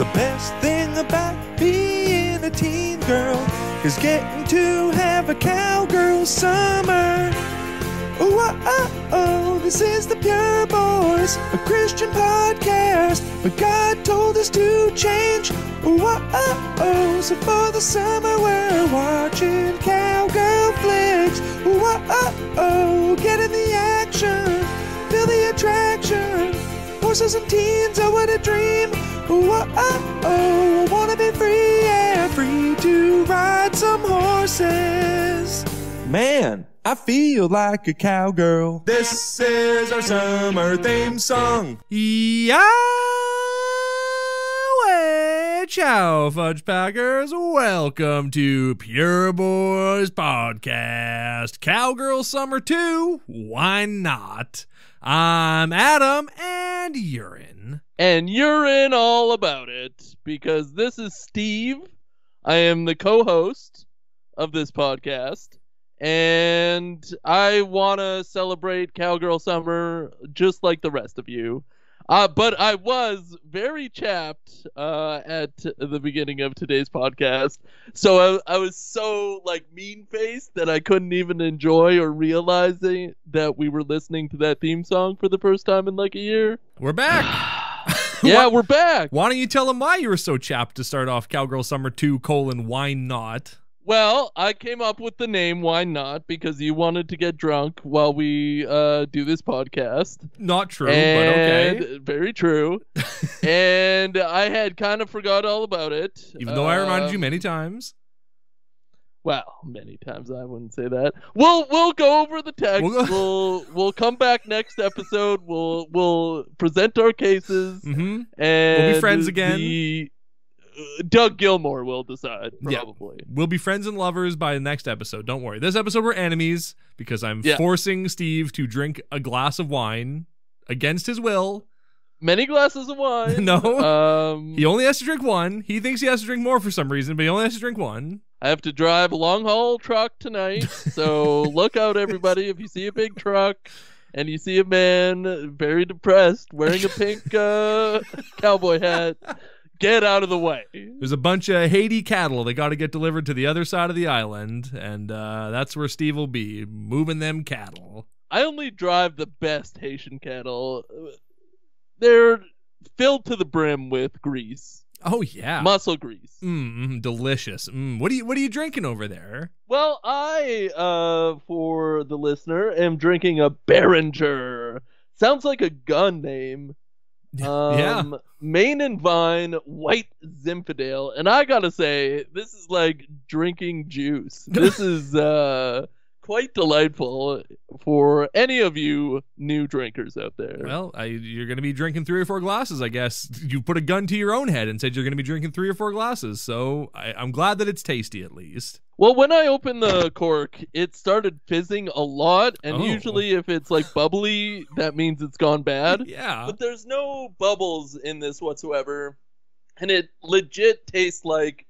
The best thing about being a teen girl is getting to have a cowgirl summer. Oh, this is the Pure Boys, a Christian podcast. But God told us to change. Oh, so for the summer we're watching cowgirl flicks. Oh, get in the action, feel the attraction. Horses and teens, oh, what a dream. Oh, oh, oh, I wanna be free and free to ride some horses. Man, I feel like a cowgirl. This is our summer theme song. Yahweh! Ciao, Fudge Packers. Welcome to Pure Boys Podcast. Cowgirl Summer 2. Why not? I'm Adam and Urine. and you're in all about it because this is Steve. I am the co-host of this podcast, and I want to celebrate Cowgirl Summer just like the rest of you. Uh, but I was very chapped uh, at the beginning of today's podcast, so I, I was so like mean faced that I couldn't even enjoy or realizing that we were listening to that theme song for the first time in like a year. We're back. Yeah, What- we're back. Why don't you tell them why you were so chapped to start off Cowgirl Summer 2 colon why not? Well, I came up with the name Why Not because you wanted to get drunk while we uh, do this podcast. Not true, and, but okay. Very true. and I had kind of forgot all about it. Even though I reminded you Um, many times. Well, many times I wouldn't say that. We'll we'll go over the text. We'll We'll we'll, come back next episode. We'll we'll present our cases Mm-hmm. and we'll be friends again. the- uh, Doug Gilmour will decide Yeah. probably. We'll be friends and lovers by the next episode. Don't worry. This episode we're enemies because I'm Yeah. forcing Steve to drink a glass of wine against his will. Many glasses of wine. no. Um, he only has to drink one. He thinks he has to drink more for some reason, but he only has to drink one. I have to drive a long haul truck tonight, so look out, everybody. If you see a big truck and you see a man very depressed wearing a pink uh, cowboy hat, get out of the way. There's a bunch of Haiti cattle They got to get delivered to the other side of the island, and uh, that's where Steve will be moving them cattle. I only drive the best Haitian cattle. They're filled to the brim with grease, Oh yeah, muscle grease. mm, mm, delicious. Mm, what are you What are you drinking over there? Well, I, uh, for the listener, am drinking a Beringer. Sounds like a gun name. Um, yeah, Main and Vine White Zinfandel, and I gotta say, this is like drinking juice. This is uh quite delightful for any of you new drinkers out there. Well, I, you're going to be drinking three or four glasses, I guess. You put a gun to your own head and said you're going to be drinking three or four glasses. So I, I'm glad that it's tasty at least. Well, when I opened the cork, it started fizzing a lot, and Oh. usually if it's like bubbly, that means it's gone bad. Yeah. But there's no bubbles in this whatsoever, and it legit tastes like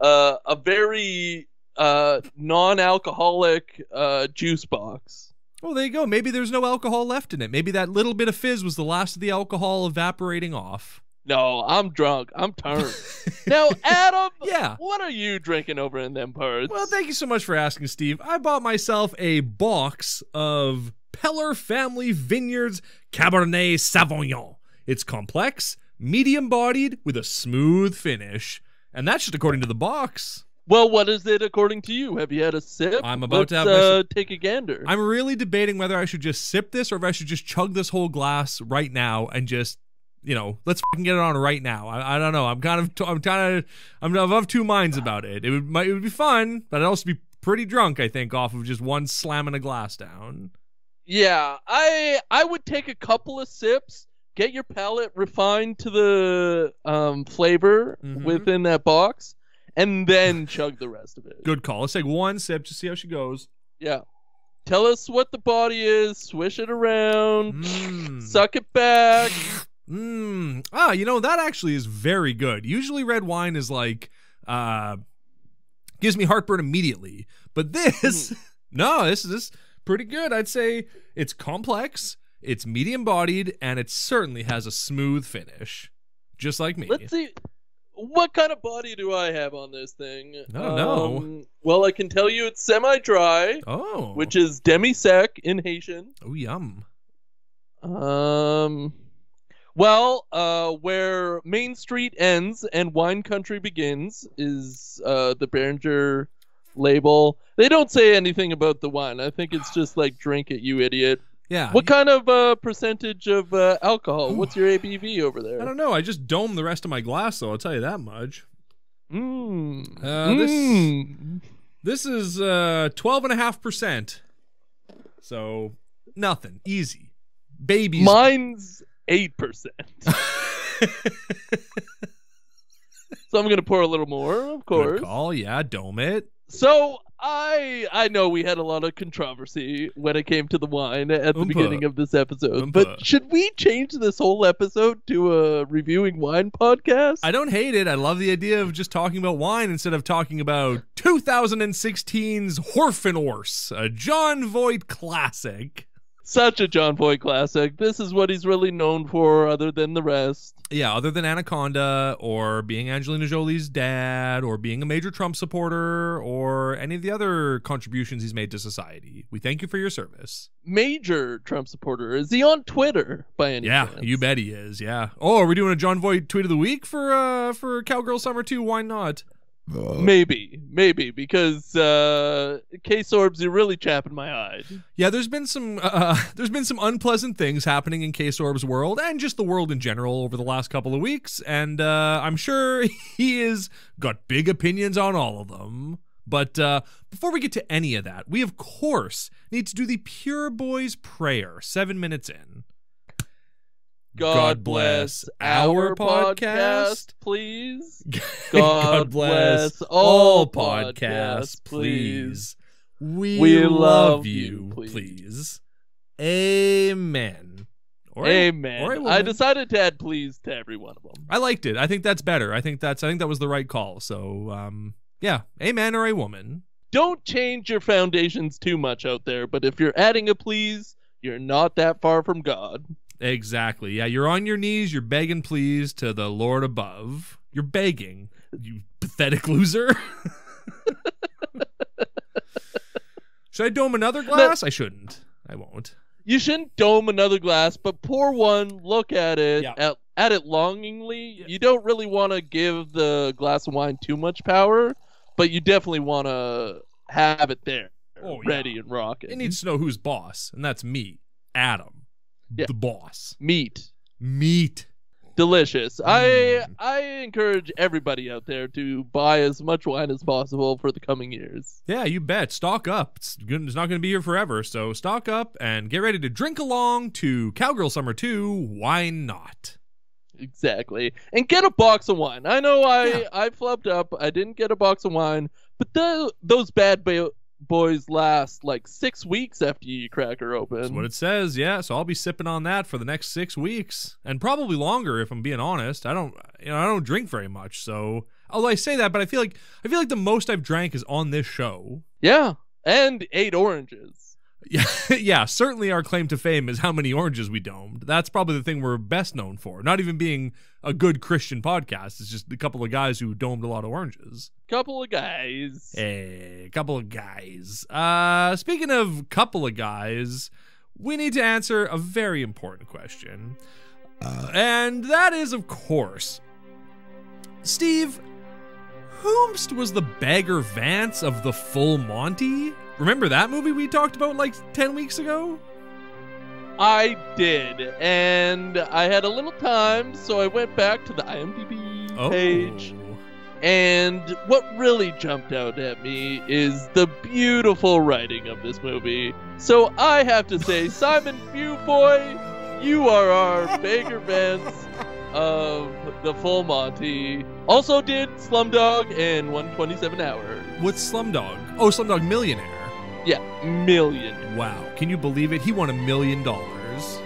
uh, a very uh, non-alcoholic uh, juice box. Well, there you go. Maybe there's no alcohol left in it. Maybe that little bit of fizz was the last of the alcohol evaporating off. No, I'm drunk. I'm turned. now, Adam, Yeah. what are you drinking over in them parts? Well, thank you so much for asking, Steve. I bought myself a box of Peller Family Vineyards Cabernet Sauvignon. It's complex, medium bodied, with a smooth finish. And that's just according to the box. Well, what is it according to you? Have you had a sip? I'm about Let's, to have uh, take a gander. I'm really debating whether I should just sip this or if I should just chug this whole glass right now and just, you know, let's get it on right now. I, I don't know. I'm kind of, I'm kind of, I'm of two minds about it. It would, might, it would be fun, but I'd also be pretty drunk. I think off of just one slamming a glass down. Yeah, I I would take a couple of sips, get your palate refined to the um, flavor Mhm. within that box, and then chug the rest of it. Good call. Let's take one sip to see how she goes. Yeah. Tell us what the body is, swish it around, Mm. suck it back. Mmm. Ah, you know that actually is very good. Usually red wine is like uh gives me heartburn immediately. But this no, this is this is pretty good. I'd say it's complex, it's medium bodied, and it certainly has a smooth finish. Just like me. Let's see. What kind of body do I have on this thing? Know. Um, well, I can tell you it's semi-dry, Oh. which is demi-sec in Haitian. Oh, yum. Um, well, uh, where Main Street ends and Wine Country begins is uh, the Beringer label. They don't say anything about the wine. I think it's just like drink it, you idiot. Yeah. What kind of uh, percentage of uh, alcohol? What's your ABV over there? I don't know. I just domed the rest of my glass, though. I'll tell you that much. Mm. Uh, this- Mm. This is uh, 12.5%. So, nothing. Easy. Babies. Mine's eight percent. So I'm gonna pour a little more, of course. Good call. Yeah, dome it. So I I know we had a lot of controversy when it came to the wine at the Oompa. beginning of this episode, Oompa. but should we change this whole episode to a reviewing wine podcast? I don't hate it. I love the idea of just talking about wine instead of talking about 2016's Horfenors, a Jon Voight classic. Such a John Boy classic. This is what he's really known for, other than the rest. Yeah, other than Anaconda or being Angelina Jolie's dad or being a major Trump supporter or any of the other contributions he's made to society. We thank you for your service. Major Trump supporter. Is he on Twitter by any chance? Yeah, chance? you bet he is. Yeah. Oh, are we doing a Jon Voight tweet of the week for uh for Cowgirl Summer 2? Why not? Maybe, maybe because uh, K Sorbs, you're really chapping my eyes. Yeah, there's been some uh, there's been some unpleasant things happening in K Sorb's world and just the world in general over the last couple of weeks, and uh, I'm sure he has got big opinions on all of them. But uh, before we get to any of that, we of course need to do the Pure Boys prayer. Seven minutes in. God, bless our podcast, please. God bless all podcasts, please. We, We love you, please. please. Amen. Or a- Amen. or a I decided to add please to every one of them. I liked it. I think that's better. I think that's. I think that was the right call. So, um, yeah, amen or a woman. Don't change your foundations too much out there, but if you're adding a please, you're not that far from God. Exactly. Yeah, you're on your knees. You're begging, please, to the Lord above. You're begging, you pathetic loser. Should I dome another glass? I shouldn't. I won't. You shouldn't dome another glass, but pour one, look at it, Yeah. at, at it longingly. You don't really want to give the glass of wine too much power, but you definitely want to have it there, Oh, yeah. ready and rocking. It needs to know who's boss, and that's me, Adam, Yeah. the boss. meat. Meat. Delicious. I Mm. I encourage everybody out there to buy as much wine as possible for the coming years. Yeah, you bet. Stock up. It's, good, it's not going to be here forever, so stock up and get ready to drink along to Cowgirl Summer 2. Why not? Exactly. And get a box of wine. I know I Yeah. I flubbed up. I didn't get a box of wine, but the, those bad boys last like 6 weeks after you crack her open. That's what it says. Yeah, so I'll be sipping on that for the next six weeks, and probably longer if I'm being honest. I don't, you know, I don't drink very much, so although I say that, but I feel like I feel like the most I've drank is on this show. yeah. And 8 oranges. Yeah, yeah. Certainly, our claim to fame is how many oranges we domed. That's probably the thing we're best known for. Not even being a good Christian podcast. It's just a couple of guys who domed a lot of oranges. Couple of guys. A couple of guys. Uh, speaking of couple of guys, we need to answer a very important question. and that is, of course, Steve, whomst was the Bagger Vance of the Full Monty? Remember that movie we talked about like 10 weeks ago? I did. And I had a little time, so I went back to the IMDb Oh. page. And what really jumped out at me is the beautiful writing of this movie. So I have to say, Simon Beaufoy, you are our Bagger Vance of the Full Monty. Also did Slumdog and 127 Hours. What's Slumdog? Oh, Slumdog Millionaire. Yeah, million. Wow. Can you believe it? He won a million dollars.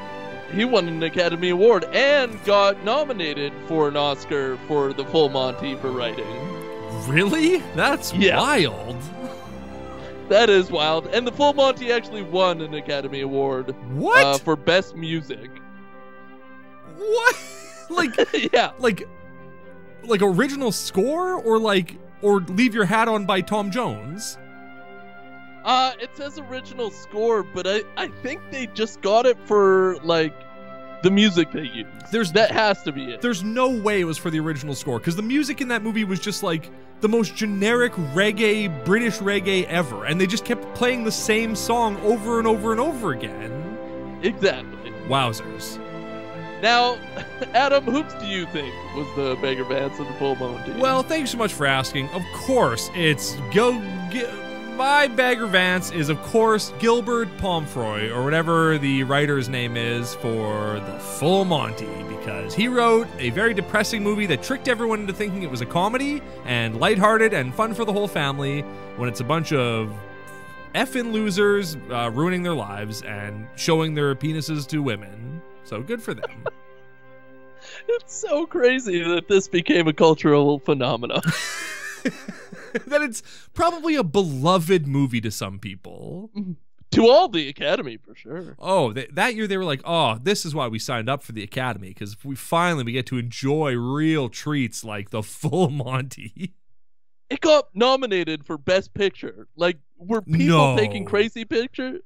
He won an Academy Award and got nominated for an Oscar for the Full Monty for writing. Really? That's Yeah. wild. That is wild. And the Full Monty actually won an Academy Award What? uh, for Best Music. what? like yeah. like like original score or like or Leave Your Hat On by Tom Jones? Uh, it says original score, but I, I think they just got it for like the music they use. There's- that has to be it. There's no way it was for the original score because the music in that movie was just like the most generic reggae, British reggae ever, and they just kept playing the same song over and over and over again. Exactly. Wowzers. Now, Adam, who do you think was the Bagger Vance of the Full Monty? Well, thank you so much for asking. Of course, it's go. Gil my Bagger Vance is, of course, Gilbert Pomfroy, or whatever the writer's name is for the Full Monty, because he wrote a very depressing movie that tricked everyone into thinking it was a comedy and lighthearted and fun for the whole family when it's a bunch of effing losers uh, ruining their lives and showing their penises to women. So good for them. it's so crazy that this became a cultural phenomenon. that it's probably a beloved movie to some people. Mm-hmm. to all the Academy, for sure. Oh, th- that year they were like, "Oh, this is why we signed up for the Academy because we finally we get to enjoy real treats like the full Monty." It got nominated for Best Picture. Like, were people No. taking crazy picture?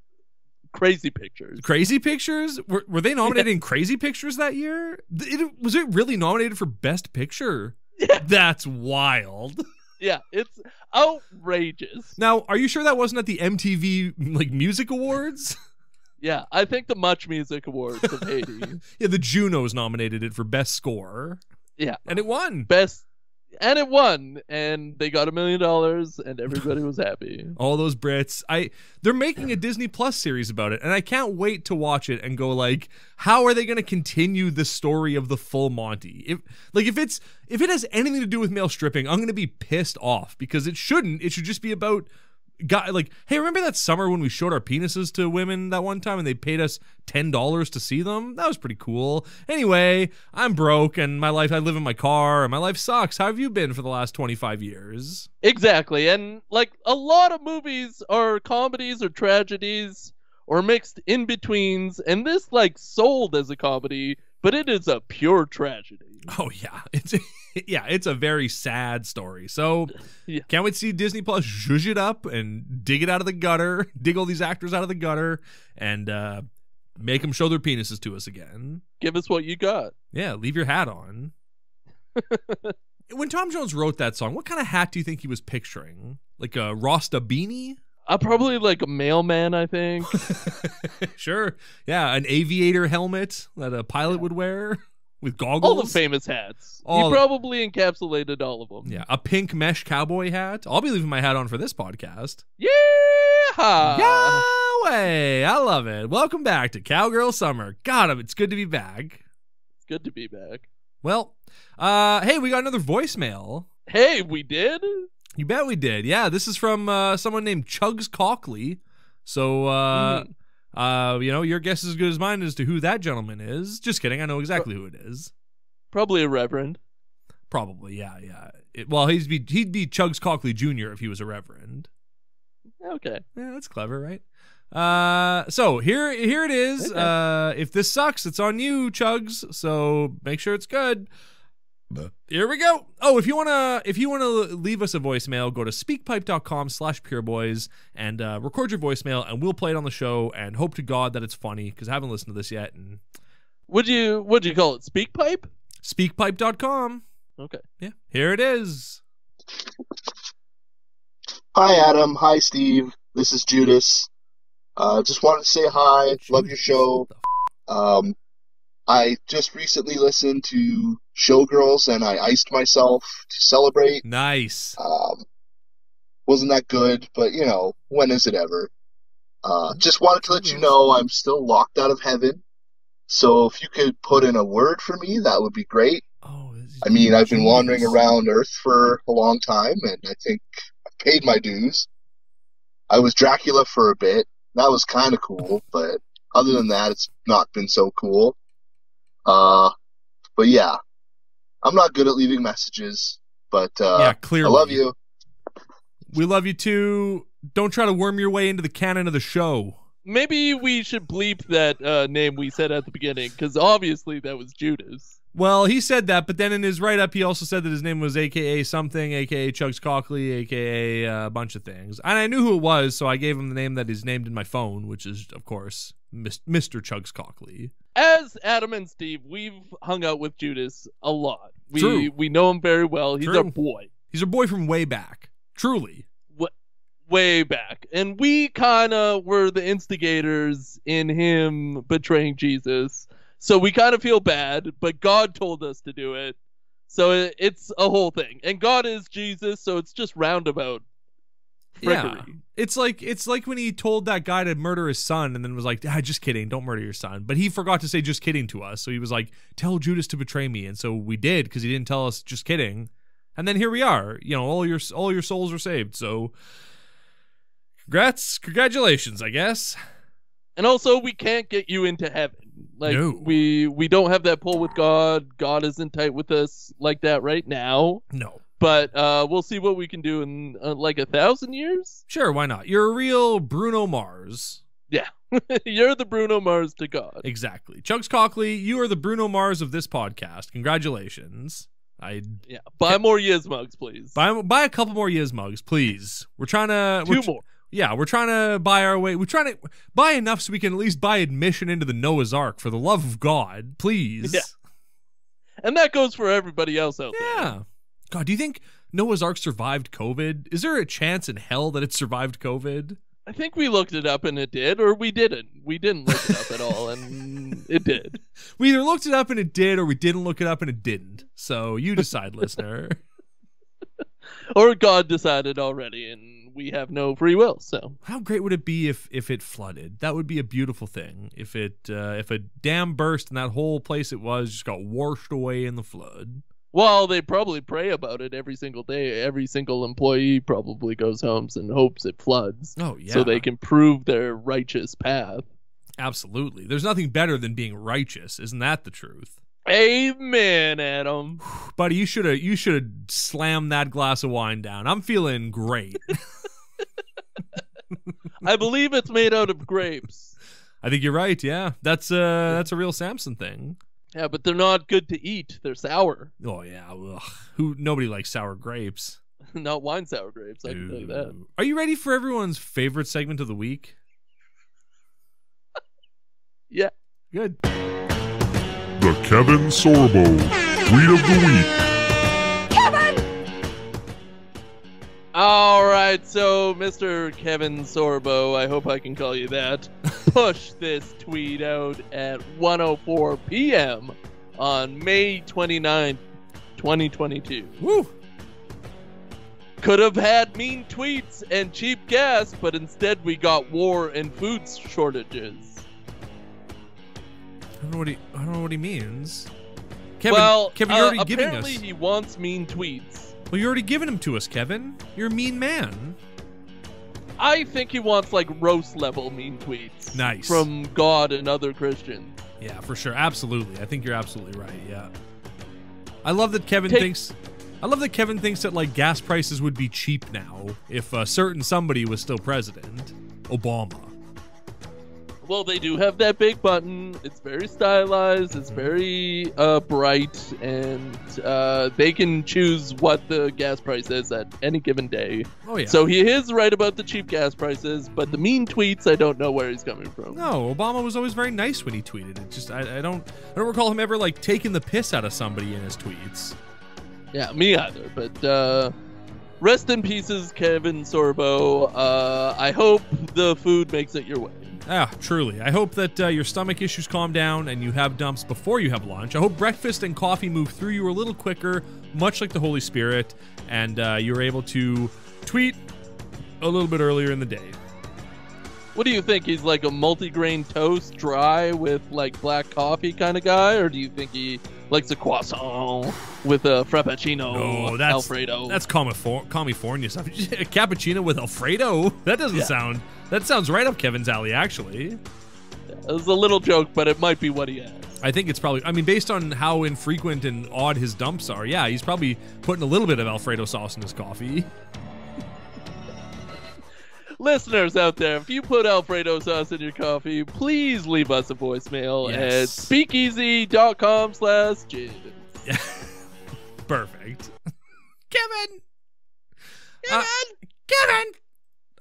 Crazy pictures. Crazy Pictures were, were they nominated in Crazy Pictures that year? It, was it really nominated for Best Picture? Yeah. That's wild. Yeah, it's outrageous. Now, are you sure that wasn't at the MTV like Music Awards? Yeah, I think the Much Music Awards of Haiti. yeah, the Junos nominated it for Best Score, Yeah, and it won. best, and it won, and they got a million dollars, and everybody was happy. all those Brits. I they're making a Disney Plus series about it, and I can't wait to watch it and go like, how are they going to continue the story of the full Monty? If like if it's if it has anything to do with male stripping, I'm going to be pissed off because it shouldn't. It should just be about guy like, hey, remember that summer when we showed our penises to women that one time and they paid us ten dollars to see them? That was pretty cool. Anyway, I'm broke and my life I live in my car and my life sucks. How have you been for the last 25 years? Exactly, and like a lot of movies are comedies or tragedies or mixed in betweens, and this like sold as a comedy, but it is a pure tragedy. Oh yeah, it's yeah, it's a very sad story. So Yeah. can't wait to see Disney Plus zhuzh it up and dig it out of the gutter, dig all these actors out of the gutter, and uh, make them show their penises to us again. Give us what you got. Yeah, leave your hat on. when Tom Jones wrote that song, what kind of hat do you think he was picturing? Like a Rasta beanie? Uh, probably like a mailman, I think. sure. Yeah, an aviator helmet that a pilot would wear with goggles. all the famous hats. All he probably encapsulated all of them. Yeah, a pink mesh cowboy hat. I'll be leaving my hat on for this podcast. Yeah. Yahweh! I love it. Welcome back to Cowgirl Summer. God, it's good to be back. It's good to be back. Well, uh, hey, we got another voicemail. Hey, we did. You bet we did. Yeah, this is from uh, someone named Chugs Cockley. So, uh, uh, you know, your guess is as good as mine as to who that gentleman is. Just kidding. I know exactly who it is. Probably a reverend. Probably, yeah, yeah. It, well, he'd be he'd be Chugs Cockley Jr. if he was a reverend. Okay. Yeah, that's clever, right? Uh, so here, here it is. Okay. Uh, if this sucks, it's on you, Chugs. So make sure it's good. Here we go. Oh, if you wanna, if you wanna leave us a voicemail, go to speakpipe.com slash pureboys and uh, record your voicemail, and we'll play it on the show. And hope to God that it's funny because I haven't listened to this yet. And Would you would you call it speakpipe? speakpipe.com. Okay. Yeah, here it is. Hi, Adam. Hi, Steve. This is Judas. Uh, just wanted to say hi. Love your show. Um, I just recently listened to Showgirls and I iced myself to celebrate. Nice. Um, wasn't that good, but you know, when is it ever? Uh, just wanted to let you know I'm still locked out of heaven. So if you could put in a word for me, that would be great. Oh, I mean, I've been wandering around Earth for a long time, and I think I've paid my dues. I was Dracula for a bit. That was kind of cool, but other than that, it's not been so cool. Uh, but yeah, I'm not good at leaving messages, but uh, yeah, I love you. We love you too. Don't try to worm your way into the canon of the show. Maybe we should bleep that uh, name we said at the beginning because obviously that was Judas. Well, he said that, but then in his write up, he also said that his name was AKA something, AKA Chugs Cockley, AKA uh, a bunch of things. And I knew who it was, so I gave him the name that he's named in my phone, which is, of course, Mis- Mr. Chugs Cockley. As Adam and Steve, we've hung out with Judas a lot. We True. we know him very well. He's True. our boy. He's a boy from way back. Truly. way back. And we kind of were the instigators in him betraying Jesus. So we kind of feel bad, but God told us to do it. So it, it's a whole thing. And God is Jesus, so it's just roundabout Yeah. It's like it's like when he told that guy to murder his son and then was like, ah, just kidding, don't murder your son. But he forgot to say just kidding to us. So he was like, tell Judas to betray me. And so we did because he didn't tell us just kidding. And then here we are. You know, all your all your souls are saved. So congrats, congratulations, I guess. And also we can't get you into heaven. Like No. we we don't have that pull with God. God isn't tight with us like that right now. No. But uh, we'll see what we can do in uh, like a thousand years. Sure, why not? You're a real Bruno Mars. Yeah, you're the Bruno Mars to God. Exactly. Chugs Cockley, you are the Bruno Mars of this podcast. Congratulations. I Yeah. Buy more Yiz mugs, please. buy buy a couple more Yiz mugs, please. We're trying to Two we're more. Yeah, we're trying to buy our way. We're trying to buy enough so we can at least buy admission into the Noah's Ark. For the love of God, please. Yeah. And that goes for everybody else out there. Yeah. God, do you think Noah's Ark survived COVID? Is there a chance in hell that it survived COVID? I think we looked it up and it did, or we didn't. We didn't look it up at all, and it did. We either looked it up and it did, or we didn't look it up and it didn't. So you decide, listener. Or God decided already, and we have no free will. So How great would it be if if it flooded? That would be a beautiful thing. If it uh, if a dam burst and that whole place it was just got washed away in the flood. Well, they probably pray about it every single day. Every single employee probably goes home and hopes it floods Oh yeah. so they can prove their righteous path. Absolutely. There's nothing better than being righteous, isn't that the truth? Amen, Adam. Buddy, you should have you should have slammed that glass of wine down. I'm feeling great. I believe it's made out of grapes. I think you're right. Yeah, that's uh that's a real Samson thing. Yeah, but they're not good to eat. They're sour. Oh yeah, ugh. who nobody likes sour grapes. not wine sour grapes, I can tell you that. Are you ready for everyone's favorite segment of the week? Yeah. Good. The Kevin Sorbo Tweet of the Week. All right, so Mr. Kevin Sorbo, I hope I can call you that, push this tweet out at 1:04 p.m. on May 29th, 2022. Woo. Could have had mean tweets and cheap gas, but instead we got war and food shortages. I don't know what he I don't know what he means. Kevin, well, Kevin, you're uh, already giving us. apparently he wants mean tweets. Well, you're already giving him to us, Kevin. You're a mean man. I think he wants like roast level mean tweets. Nice. From God and other Christians. Yeah, for sure. Absolutely. I think you're absolutely right. Yeah. I love that Kevin Take- thinks I love that Kevin thinks that like gas prices would be cheap now if a certain somebody was still president. Obama. Well, they do have that big button. It's very stylized. It's very uh, bright, and uh, they can choose what the gas price is at any given day. Oh yeah. So he is right about the cheap gas prices, but the mean tweets, I don't know where he's coming from. no, Obama was always very nice when he tweeted. It just I, I don't I don't recall him ever like taking the piss out of somebody in his tweets. Yeah, me either. But uh, rest in pieces, Kevin Sorbo. Uh, I hope the food makes it your way. Ah, truly. I hope that uh, your stomach issues calm down and you have dumps before you have lunch. I hope breakfast and coffee move through you a little quicker, much like the Holy Spirit, and uh, you're able to tweet a little bit earlier in the day. What do you think? He's like a multigrain toast, dry with like black coffee kind of guy, or do you think he likes a croissant with a frappuccino, No, that's Alfredo? That's California stuff. A cappuccino with Alfredo. That doesn't Yeah. sound. That sounds right up Kevin's alley, actually. it was a little joke, but it might be what he has. I think it's probably. I mean, based on how infrequent and odd his dumps are, yeah, he's probably putting a little bit of Alfredo sauce in his coffee. Listeners out there, if you put Alfredo sauce in your coffee, please leave us a voicemail Yes. at speakeasy.com slash jizz. Perfect. Kevin. Kevin. Uh, Kevin.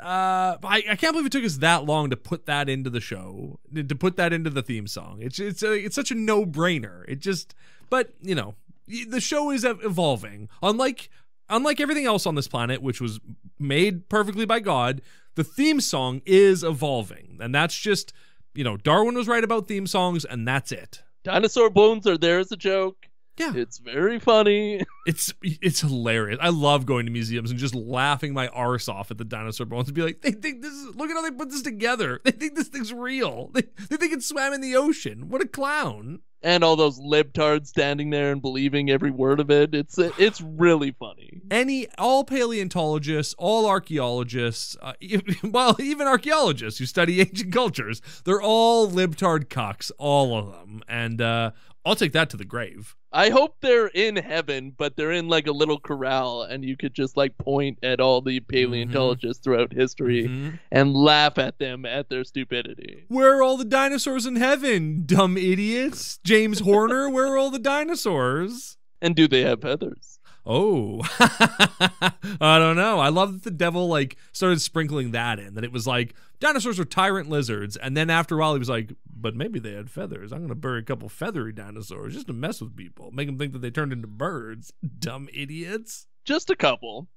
Uh, I, I can't believe it took us that long to put that into the show, to put that into the theme song. It's it's a, it's such a no brainer. It just, but you know, the show is evolving. Unlike unlike everything else on this planet, which was made perfectly by God, the theme song is evolving, and that's just you know, Darwin was right about theme songs, and that's it. Dinosaur bones are there as a joke. Yeah. It's very funny. It's it's hilarious. I love going to museums and just laughing my arse off at the dinosaur bones and be like, they think this is look at how they put this together. They think this thing's real. They, they think it swam in the ocean. What a clown. And all those libtards standing there and believing every word of it. It's it's really funny. Any all paleontologists, all archaeologists, uh, well, even archaeologists who study ancient cultures, they're all libtard cucks, all of them. And uh, I'll take that to the grave. I hope they're in heaven, but they're in like a little corral, and you could just like point at all the paleontologists throughout history Mhm. and laugh at them at their stupidity. Where are all the dinosaurs in heaven, dumb idiots? James Horner, where are all the dinosaurs? And do they have feathers? Oh, I don't know. I love that the devil like started sprinkling that in. That it was like dinosaurs were tyrant lizards, and then after a while he was like, "But maybe they had feathers. I'm gonna bury a couple feathery dinosaurs just to mess with people, make them think that they turned into birds." Dumb idiots. Just a couple.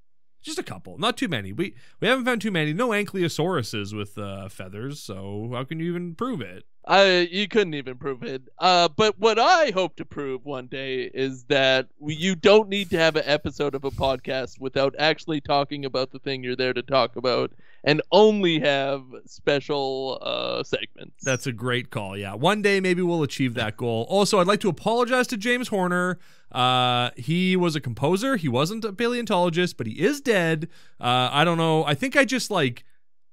Just a couple, not too many. We we haven't found too many. No ankylosauruses with uh, feathers, so how can you even prove it? I you couldn't even prove it. Uh, but what I hope to prove one day is that you don't need to have an episode of a podcast without actually talking about the thing you're there to talk about, and only have special uh, segments. That's a great call. Yeah. One day maybe we'll achieve that goal. Also, I'd like to apologize to James Horner. Uh, he was a composer. He wasn't a paleontologist, but he is dead. Uh, I don't know. I think I just like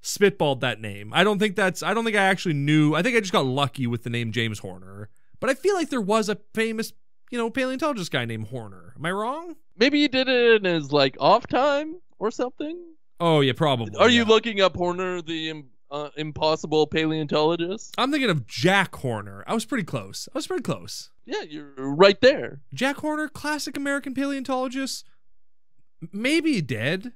spitballed that name. I don't think that's I don't think I actually knew. I think I just got lucky with the name James Horner. But I feel like there was a famous, you know, paleontologist guy named Horner. Am I wrong? maybe you did it in his like off time or something. Oh, yeah, probably. Are you looking up Horner, the im- uh, impossible paleontologist? I'm thinking of Jack Horner. I was pretty close. I was pretty close. Yeah, you're right there. Jack Horner, classic American paleontologist, maybe dead.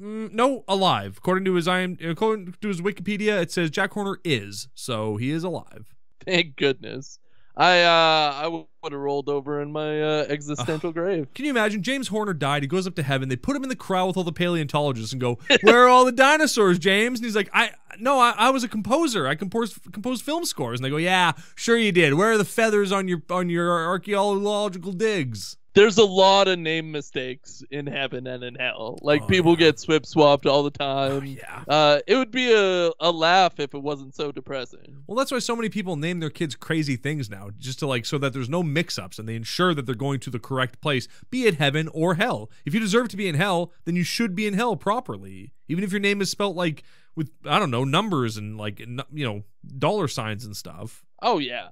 Mm, no, alive. According to his IM, according to his Wikipedia, it says Jack Horner is, so he is alive. Thank goodness. I uh I would have rolled over in my uh, existential grave. Can you imagine? James Horner died. He goes up to heaven. They put him in the crowd with all the paleontologists and go, "Where are all the dinosaurs, James?" And he's like, "I no, I, I was a composer. I composed composed film scores." And they go, "Yeah, sure you did. Where are the feathers on your on your archaeological digs?" There's a lot of name mistakes in heaven and in hell. Like Oh, people yeah. get swip swapped all the Oh, time. yeah. Uh, it would be a, a laugh if it wasn't so depressing. Well, that's why so many people name their kids crazy things now, just to like so that there's no mix-ups and they ensure that they're going to the correct place, be it heaven or hell. If you deserve to be in hell, then you should be in hell properly, even if your name is spelt like with I don't know numbers and like you know dollar signs and stuff. Oh yeah.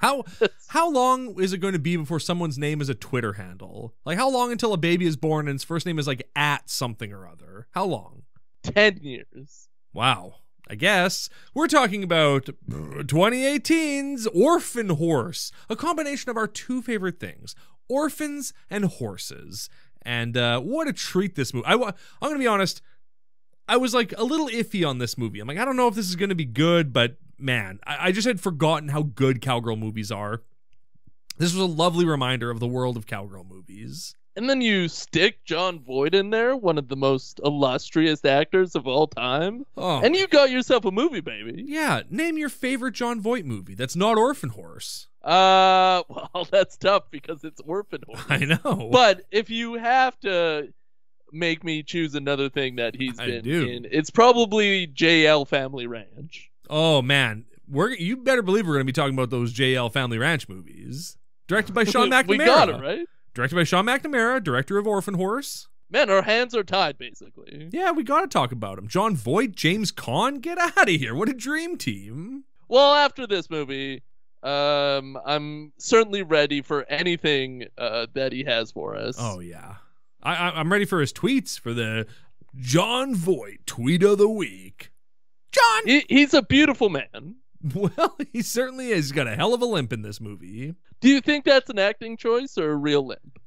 How how long is it going to be before someone's name is a Twitter handle? Like how long until a baby is born and its first name is like at something or other? How long? Ten years. Wow. I guess we're talking about 2018's Orphan Horse, a combination of our two favorite things, orphans and horses. And uh, what a treat this movie. I, I'm going to be honest, I was like a little iffy on this movie. I'm like, I don't know if this is going to be good, but man, I, I just had forgotten how good cowgirl movies are. This was a lovely reminder of the world of cowgirl movies. And then you stick Jon Voight in there, one of the most illustrious actors of all time, Oh, and you got yourself a movie, baby. yeah. Name your favorite Jon Voight movie that's not Orphan Horse. Uh, well, that's tough because it's Orphan Horse. I know. But if you have to make me choose another thing that he's I been do. in, it's probably JL Family Ranch. Oh man, we're you better believe we're going to be talking about those JL Family Ranch movies. Directed by Sean McNamara. we got it right. Directed by Sean McNamara, director of Orphan Horse. Man, our hands are tied basically. Yeah, we got to talk about him. Jon Voight, James Caan, get out of here! What a dream team. Well, after this movie, um, I'm certainly ready for anything uh, that he has for us. Oh yeah, I, I I'm ready for his tweets for the Jon Voight, tweet of the week. John. He, he's a beautiful man. Well, he certainly is. He's got a hell of a limp in this movie. Do you think that's an acting choice or a real limp?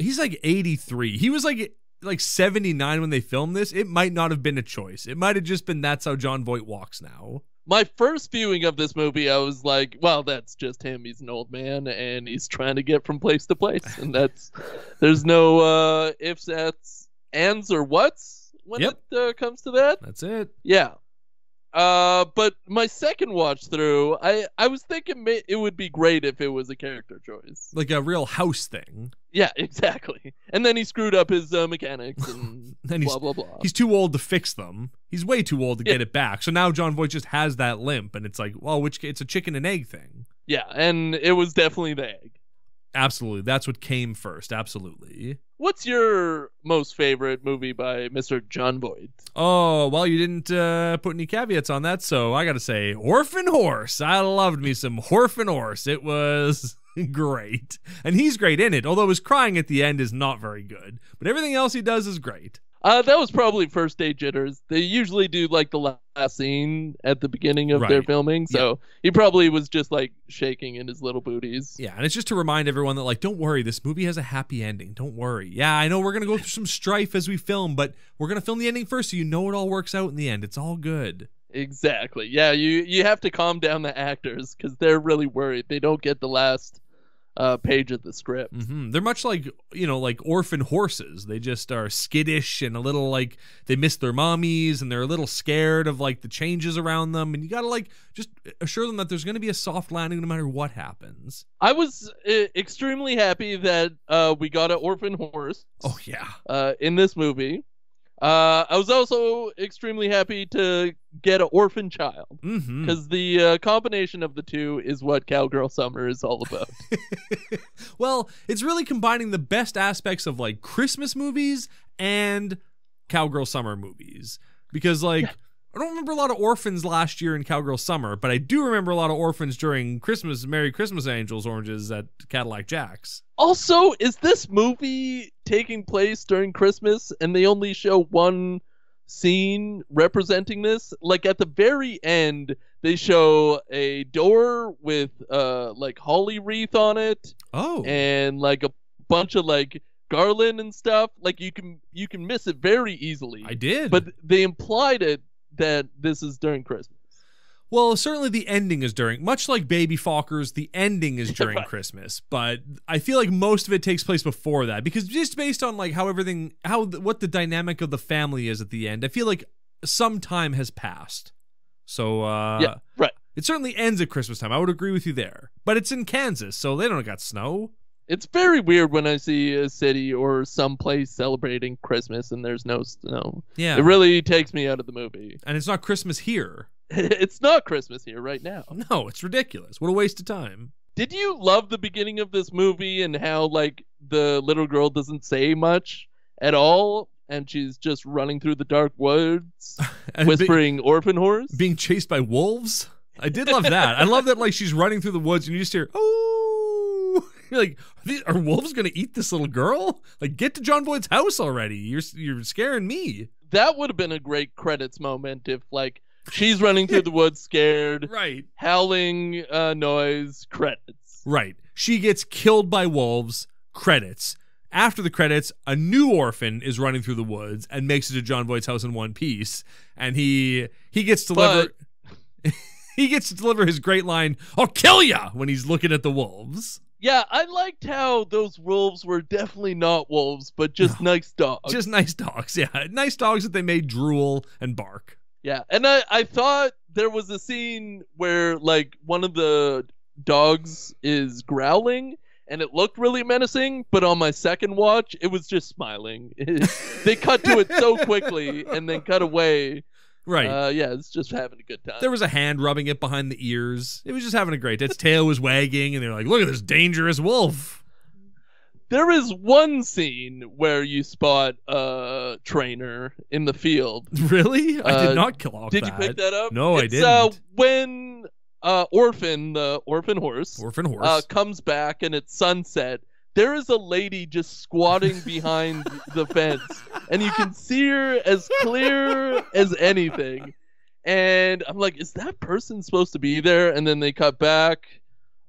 He's like 83. He was like like 79 when they filmed this. It might not have been a choice. It might have just been that's how Jon Voight walks now. My first viewing of this movie, I was like, well, that's just him. He's an old man and he's trying to get from place to place. And that's, there's no uh, ifs, that's, ands, or whats when Yep. it uh, comes to that. That's it. Yeah. Uh, but my second watch through, I I was thinking it would be great if it was a character choice. Like a real house thing. Yeah, exactly. And then he screwed up his uh, mechanics and And he's blah blah blah. he's too old to fix them. He's way too old to Yeah. get it back. So now Jon Voight just has that limp, and it's like, well, which it's a chicken and egg thing. Yeah, and it was definitely the egg. Absolutely, that's what came first. Absolutely. What's your most favorite movie by Mr. Jon Voight? Oh well, you didn't uh, put any caveats on that, so I got to say, Orphan Horse. I loved me some Orphan Horse. It was great, and he's great in it. Although his crying at the end is not very good, but everything else he does is great. Uh, that was probably first day jitters. They usually do like the last scene at the beginning of their filming, so he probably was just like shaking in his little booties. Yeah, and it's just to remind everyone that, like, don't worry, this movie has a happy ending. Don't worry. Yeah, I know we're gonna go through some strife as we film, but we're gonna film the ending first, so you know it all works out in the end. It's all good. Exactly. Yeah, you you have to calm down the actors because they're really worried they don't get the last uh, page of the script. Mm-hmm. They're much like you know, like orphan horses. They just are skittish and a little like they miss their mommies, and they're a little scared of like the changes around them. And you gotta like just assure them that there's gonna be a soft landing no matter what happens. I was uh, extremely happy that uh, we got an orphan horse Oh yeah, uh, in this movie. Uh, I was also extremely happy to get an orphan child mm-hmm. because the uh, combination of the two is what Cowgirl Summer is all about. well, it's really combining the best aspects of like Christmas movies and Cowgirl Summer movies. Because like I don't remember a lot of orphans last year in Cowgirl Summer, but I do remember a lot of orphans during Christmas, Merry Christmas Angels Oranges at Cadillac Jacks. Also, is this movie taking place during Christmas and they only show one scene representing this? Like at the very end, they show a door with uh like holly wreath on it Oh. and like a bunch of like garland and stuff. Like you can you can miss it very easily. I did. But they implied it that this is during Christmas. Well, certainly the ending is during, much like Baby Fockers, the ending is during. Christmas. But I feel like most of it takes place before that because just based on like how everything, how what the dynamic of the family is at the end, I feel like some time has passed. So uh, yeah, right. it certainly ends at Christmas time. I would agree with you there. But it's in Kansas, so they don't got snow. It's very weird when I see a city or some place celebrating Christmas and there's no snow. Yeah, It really takes me out of the movie. and it's not Christmas here. It's not Christmas here right now. No, it's ridiculous. What a waste of time. Did you love the beginning of this movie and how like the little girl doesn't say much at all and she's just running through the dark woods whispering orphan horse? being chased by wolves. I did love that. I love that like she's running through the woods and you just hear oh, you're like are, these, are wolves gonna eat this little girl? Like get to John Boyd's house already. You're you're scaring me. that would have been a great credits moment if like she's running through the woods scared, Right. howling uh, noise, credits. Right. She gets killed by wolves. Credits. After the credits, a new orphan is running through the woods and makes it to John Boyd's house in one piece, and he he gets to deliver. he gets to deliver his great line, "I'll kill ya!" when he's looking at the wolves. Yeah, I liked how those wolves were definitely not wolves, but just nice dogs. Just nice dogs, yeah, nice dogs that they made drool and bark. Yeah, and I, I thought there was a scene where like one of the dogs is growling and it looked really menacing, but on my second watch it was just smiling. they cut to it so quickly and then cut away. Right. Uh, yeah, it's just having a good time. there was a hand rubbing it behind the ears. It was just having a great. Its tail was wagging, and they're like, "Look at this dangerous wolf." There is one scene where you spot a trainer in the field. Really? I Uh, did not clock Did that. Did you pick that up? No, I didn't. Uh, when uh, Orphan, the orphan horse, Orphan horse. uh, comes back and it's sunset, there is a lady just squatting behind the fence, and you can see her as clear as anything. And I'm like, is that person supposed to be there? And then they cut back,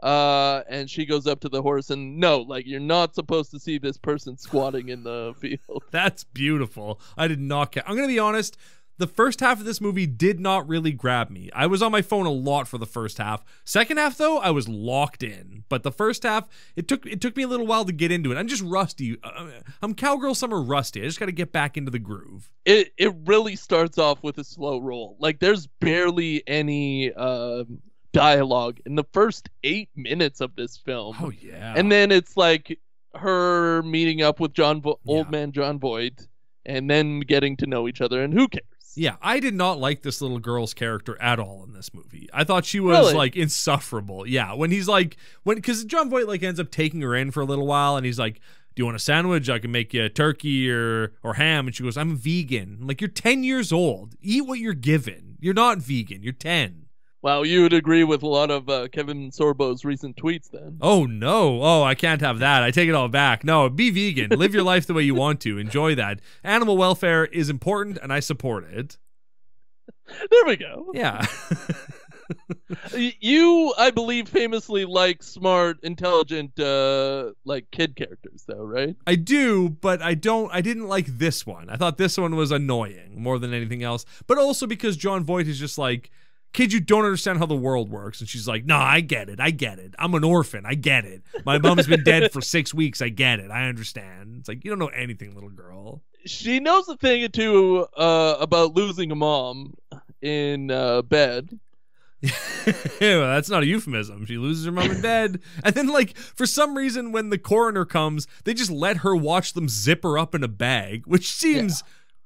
uh, and she goes up to the horse, and no, like you're not supposed to see this person squatting in the field. That's beautiful. I did not ca- I'm going to be honest. The first half of this movie did not really grab me. I was on my phone a lot for the first half. Second half though, I was locked in. But the first half, it took it took me a little while to get into it. I'm just rusty. Uh, I'm cowgirl summer rusty. I just got to get back into the groove. It it really starts off with a slow roll. Like there's barely any um dialogue in the first eight minutes of this film. Oh yeah. and then it's like her meeting up with John Vo- Yeah. old man Jon Voight and then getting to know each other and who cares Yeah, I did not like this little girl's character at all in this movie. I thought she was Really? like insufferable. Yeah, when he's like when because Jon Voight like ends up taking her in for a little while, and he's like, "Do you want a sandwich? I can make you a turkey or or ham." And she goes, "I'm vegan." I'm like, "You're ten years old. Eat what you're given. You're not vegan. You're ten. Wow you would agree with a lot of uh, Kevin Sorbo's recent tweets then Oh no! Oh, I can't have that. I take it all back. No, be vegan. Live your life the way you want to. Enjoy that. Animal welfare is important, and I support it. there we go Yeah. You I believe famously like smart intelligent uh like kid characters though right I do, but I don't. I didn't like this one. I thought this one was annoying more than anything else. But also because Jon Voight is just like, kid, you don't understand how the world works, and she's like, no, I get it. I get it. I'm an orphan. I get it. My mom's been dead for six weeks. I get it. I understand. It's like you don't know anything, little girl. she knows a thing or two uh about losing a mom in uh bed well, that's not a euphemism. She loses her mom in bed, and then like for some reason, when the coroner comes, they just let her watch them zip her up in a bag, which seems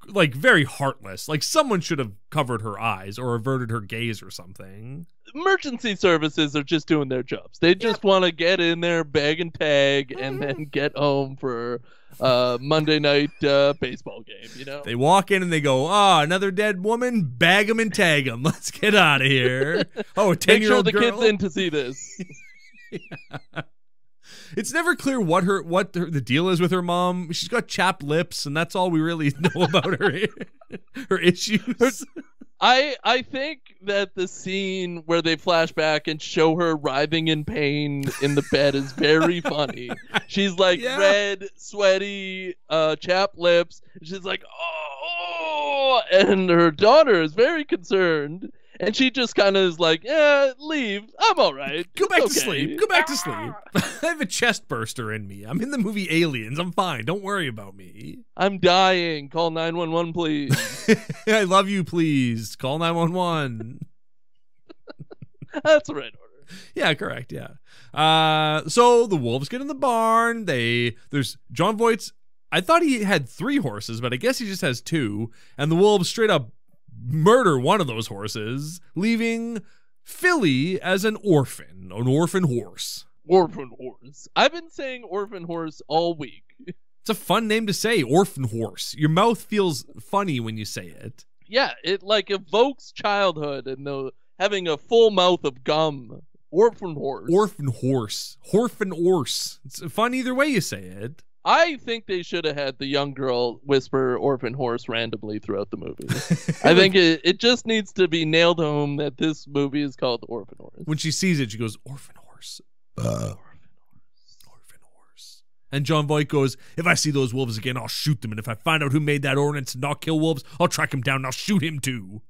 like very heartless. Like someone should have covered her eyes or averted her gaze or something. emergency services are just doing their jobs. They just want to get in there, bag and tag, and then get home for uh, Monday night uh, baseball game. You know, They walk in and they go, "Ah, another dead woman. Bag them and tag them. Let's get out of here." Oh, a ten-year-old the girl. kid's in to see this. It's never clear what her what her, the deal is with her mom. She's got chapped lips, and that's all we really know about her her issues. I I think that the scene where they flash back and show her writhing in pain in the bed is very funny. She's like Yeah. red, sweaty, uh, chapped lips. She's like, oh, and her daughter is very concerned, and she just kind of is like, yeah, leave. I'm all right. Go It's back to okay." sleep. Go back to sleep. I have a chest burster in me. I'm in the movie Aliens. I'm fine. Don't worry about me. I'm dying. Call 911, please. I love you. Please call nine one one. That's the right order. Yeah, correct. Yeah. Uh, so the wolves get in the barn. They there's Jon Voight's. I thought he had three horses, but I guess he just has two. And the wolves straight up murder one of those horses, leaving Philly as an orphan, an orphan horse. Orphan horse. I've been saying orphan horse all week. It's a fun name to say, orphan horse. Your mouth feels funny when you say it. yeah, it like evokes childhood and the having a full mouth of gum. Orphan horse. Orphan horse, orphan horse. It's fun either way you say it. I think they should have had the young girl whisper orphan horse randomly throughout the movie. I think it, it just needs to be nailed home that this movie is called Orphan Horse. when she sees it, she goes, "Orphan horse, orphan horse." Orphan Horse. And Jon Voight goes, "If I see those wolves again, I'll shoot them. And if I find out who made that ordinance to not kill wolves, I'll track him down and I'll shoot him too."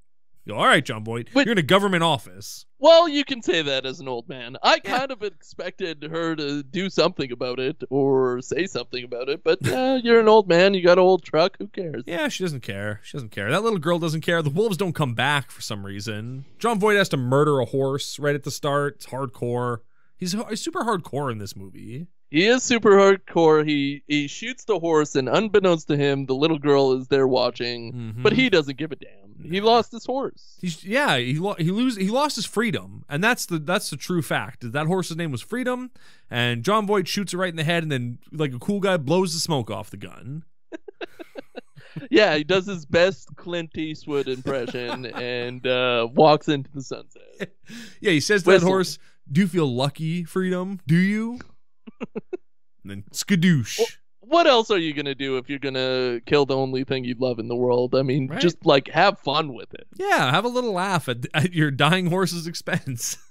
You go, All right, Jon Voight, Wait. you're in a government office. Well, you can say that as an old man. I kind of expected her to do something about it or say something about it, but uh, you're an old man. You got an old truck. Who cares? Yeah, she doesn't care. She doesn't care. That little girl doesn't care. The wolves don't come back for some reason. Jon Voight has to murder a horse right at the start. It's hardcore. He's, he's super hardcore in this movie. He is super hardcore. He he shoots the horse, and unbeknownst to him, the little girl is there watching, Mhm. but he doesn't give a damn. He lost his horse. He's yeah, he lo- he lose he lost his freedom, and that's the that's the true fact. That horse's name was Freedom, and Jon Voight shoots it right in the head, and then like a cool guy blows the smoke off the gun. yeah, he does his best Clint Eastwood impression and uh, walks into the sunset. Yeah, he says to that horse, "Do you feel lucky, Freedom? Do you?" And then skadoosh. Well- What else are you gonna do if you're gonna kill the only thing you love in the world? I mean, Right. just like have fun with it. yeah, have a little laugh at, at your dying horse's expense.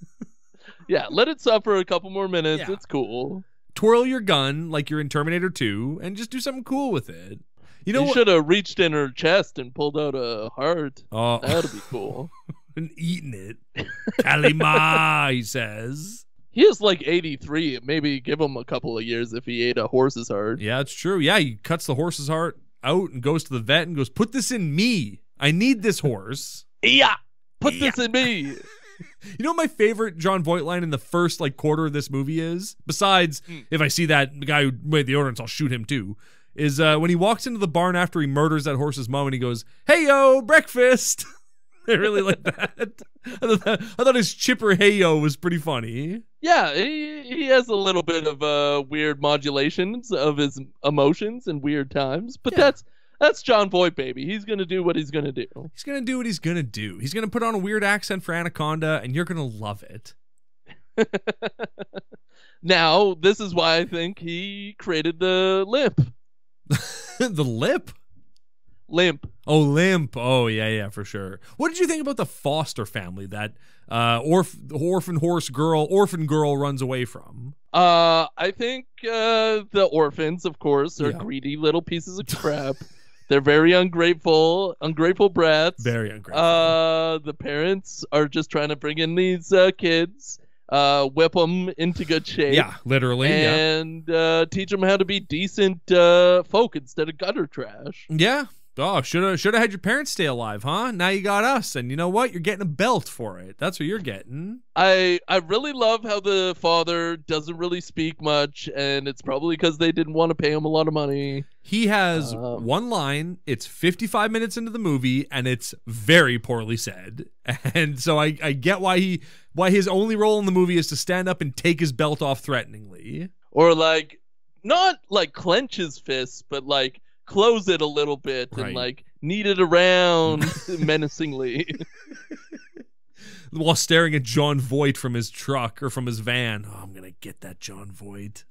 Yeah, let it suffer a couple more minutes. Yeah. It's cool. Twirl your gun like you're in Terminator 2 and just do something cool with it. You know You should have reached in her chest and pulled out a heart. Oh, That'd be cool. and eating it. Kali Ma, he says. He is like 83. Maybe give him a couple of years if he ate a horse's heart. Yeah, it's true. Yeah, he cuts the horse's heart out and goes to the vet and goes, "Put this in me. I need this horse." Yeah, put this in me. You know what my favorite Jon Voight line in the first like quarter of this movie is? Besides, Mm. if I see that guy who made the ordinance, I'll shoot him too. Is uh, when he walks into the barn after he murders that horse's mom and he goes, "Hey yo, breakfast." I really like that. I thought, that. I thought his chipper "Hey yo" was pretty funny. Yeah, he, he has a little bit of uh, weird modulations of his emotions and weird times, but Yeah. that's that's Jon Voight, baby. He's gonna do what he's gonna do. He's gonna do what he's gonna do. He's gonna put on a weird accent for Anaconda, and you're gonna love it. now, this is why I think he created the lip. the lip. Limp. Oh, limp. Oh, yeah, yeah, for sure. What did you think about the Foster family that uh, orph- orphan horse girl, orphan girl runs away from? Uh, I think uh, the orphans, of course, are Yeah. greedy little pieces of crap. They're very ungrateful, ungrateful brats. Very ungrateful. Uh, the parents are just trying to bring in these uh, kids, uh, whip them into good shape. yeah, literally. yeah. and uh, teach them how to be decent uh, folk instead of gutter trash. Yeah. Oh, should have should have had your parents stay alive, huh? Now you got us, and you know what? You're getting a belt for it. That's what you're getting. I I really love how the father doesn't really speak much, and it's probably because they didn't want to pay him a lot of money. He has Um, one line. It's 55 minutes into the movie, and it's very poorly said. And so I, I get why he why his only role in the movie is to stand up and take his belt off threateningly. or like not like clench his fists, but like close it a little bit Right. and like knead it around menacingly. while staring at Jon Voight from his truck or from his van. Oh, I'm gonna get that Jon Voight.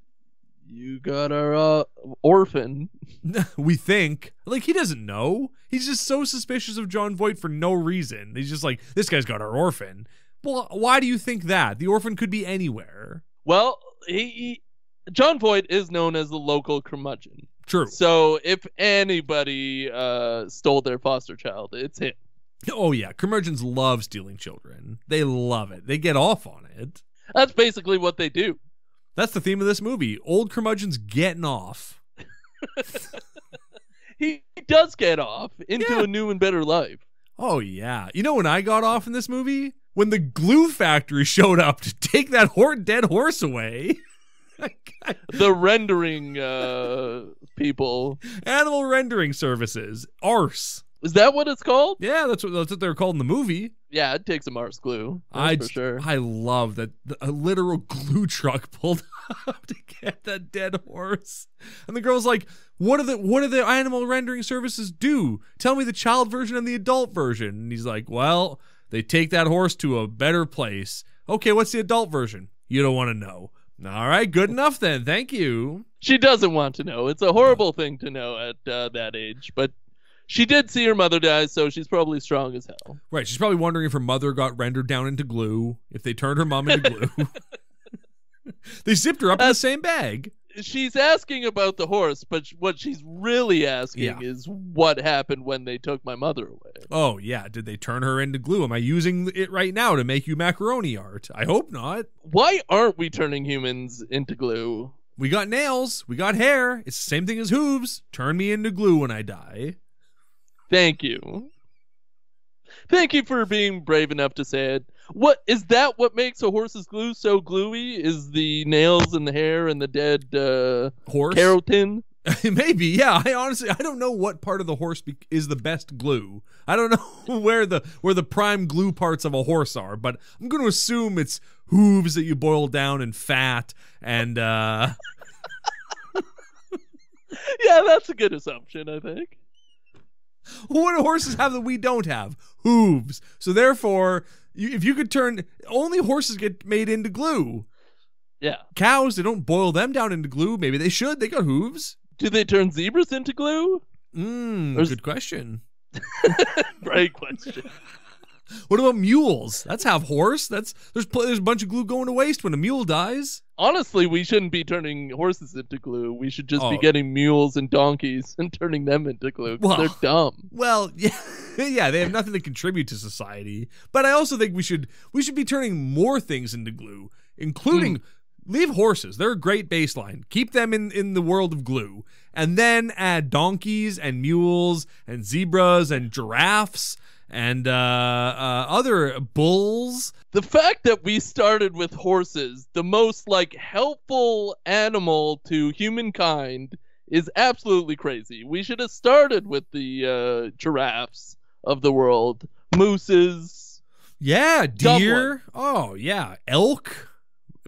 you got our uh, orphan. we think like he doesn't know. He's just so suspicious of Jon Voight for no reason. He's just like this guy's got our orphan. Well, why do you think that? The orphan could be anywhere. Well, he, he Jon Voight is known as the local curmudgeon. True. So if anybody uh, stole their foster child, it's him. Oh yeah, curmudgeons love stealing children. They love it. They get off on it. That's basically what they do. That's the theme of this movie. Old curmudgeons getting off. He does get off into Yeah. a new and better life. Oh yeah. You know when I got off in this movie? When the glue factory showed up to take that hor- dead horse away. The rendering uh, people. Animal rendering services. Arse. Is that what it's called? Yeah, that's what that's what they're called in the movie. Yeah, it takes a Mars glue. I for sure. I love that the, a literal glue truck pulled up to get that dead horse. And the girl's like, "What are the what do the animal rendering services do? Tell me the child version and the adult version." And he's like, "Well, they take that horse to a better place." Okay, what's the adult version? You don't want to know. All right, good enough then. Thank you. She doesn't want to know. It's a horrible thing to know at uh, that age, but she did see her mother die, so she's probably strong as hell. Right, she's probably wondering if her mother got rendered down into glue, if they turned her mom into glue. they zipped her up in the same bag. She's asking about the horse, but what she's really asking Yeah. is what happened when they took my mother away. Oh, yeah. Did they turn her into glue? Am I using it right now to make you macaroni art? I hope not. Why aren't we turning humans into glue? We got nails. We got hair. It's the same thing as hooves. Turn me into glue when I die. Thank you. Thank you for being brave enough to say it. What is that? What makes a horse's glue so gluey? Is the nails and the hair and the dead uh, Horse? keratin? Maybe, yeah. I honestly, I don't know what part of the horse be- is the best glue. I don't know where the where the prime glue parts of a horse are, but I'm going to assume it's hooves that you boil down and fat and uh Yeah, that's a good assumption. I think. what do horses have that we don't have? Hooves. So therefore, if you could turn only horses get made into glue. Yeah. Cows, they don't boil them down into glue. Maybe they should. They got hooves. Do they turn zebras into glue? Mm, There's- good question. Great question. What about mules? That's half horse. That's there's pl- there's a bunch of glue going to waste when a mule dies. Honestly, we shouldn't be turning horses into glue. We should just Oh. be getting mules and donkeys and turning them into glue. Well- they're dumb. Well, yeah, yeah, they have nothing to contribute to society. But I also think we should we should be turning more things into glue, including hmm. leave horses. They're a great baseline. Keep them in in the world of glue, and then add donkeys and mules and zebras and giraffes and uh, uh, other bulls. The fact that we started with horses, the most like helpful animal to humankind, is absolutely crazy. We should have started with the uh, giraffes of the world, mooses. Yeah, deer. Oh yeah, elk,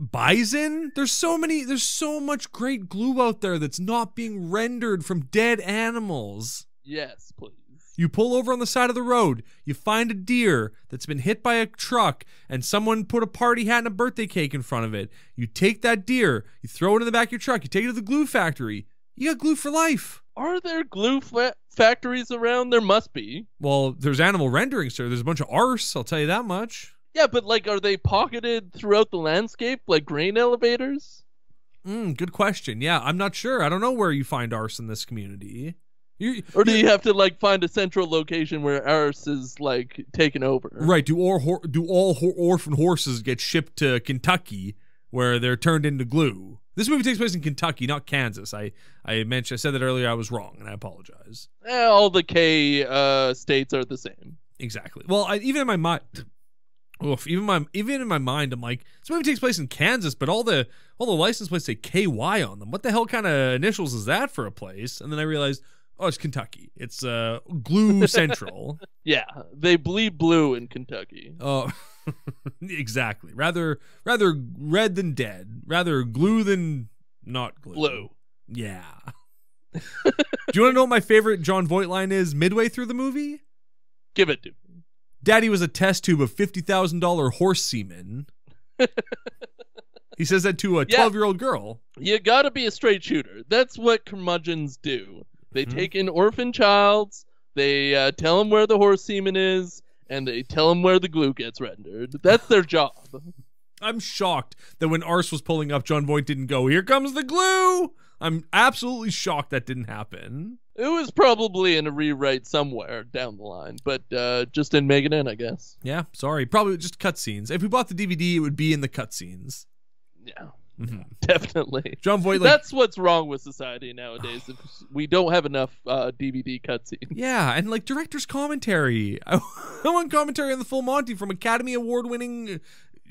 bison. There's so many. There's so much great glue out there that's not being rendered from dead animals. Yes, please. You pull over on the side of the road, you find a deer that's been hit by a truck, and someone put a party hat and a birthday cake in front of it. You take that deer, you throw it in the back of your truck, you take it to the glue factory. You got glue for life. Are there glue fa- factories around? There must be. Well, there's animal rendering, sir. There's a bunch of arse, I'll tell you that much. Yeah, but like, are they pocketed throughout the landscape like grain elevators? Mm, good question. Yeah, I'm not sure. I don't know where you find arse in this community. You, Or do you have to like find a central location where ours is like taken over? Right. Do all do all orphan horses get shipped to Kentucky where they're turned into glue? This movie takes place in Kentucky, not Kansas. I I mentioned I said that earlier. I was wrong, and I apologize. Eh, all the K uh, states are the same. Exactly. Well, I, even in my mind, oof, even my even in my mind, I'm like, this movie takes place in Kansas, but all the all the license plates say KY on them. What the hell kind of initials is that for a place? And then I realized, oh, it's Kentucky. It's uh, Glue Central. Yeah, they bleed blue in Kentucky. Oh, exactly. Rather, rather red than dead. Rather glue than not glue. Blue. Yeah. Do you want to know what my favorite Jon Voight line is midway through the movie? Give it to me. Daddy was a test tube of fifty thousand dollar horse semen. he says that to a Yeah. twelve year old girl. You gotta be a straight shooter. That's what curmudgeons do. They Mhm. take in orphan childs, they uh, tell them where the horse semen is, and they tell them where the glue gets rendered. That's their job. I'm shocked that when Arse was pulling up, Jon Voight didn't go, "Here comes the glue." I'm absolutely shocked that didn't happen. It was probably in a rewrite somewhere down the line, but uh, just didn't make it in, I guess. Yeah, sorry. Probably just cutscenes. If we bought the DVD, it would be in the cutscenes. Yeah, Mhm. definitely. Jon Voight, like, That's what's wrong with society nowadays. We don't have enough uh, DVD cutscenes. yeah, and like director's commentary. I, want commentary on the Full Monty from Academy Award winning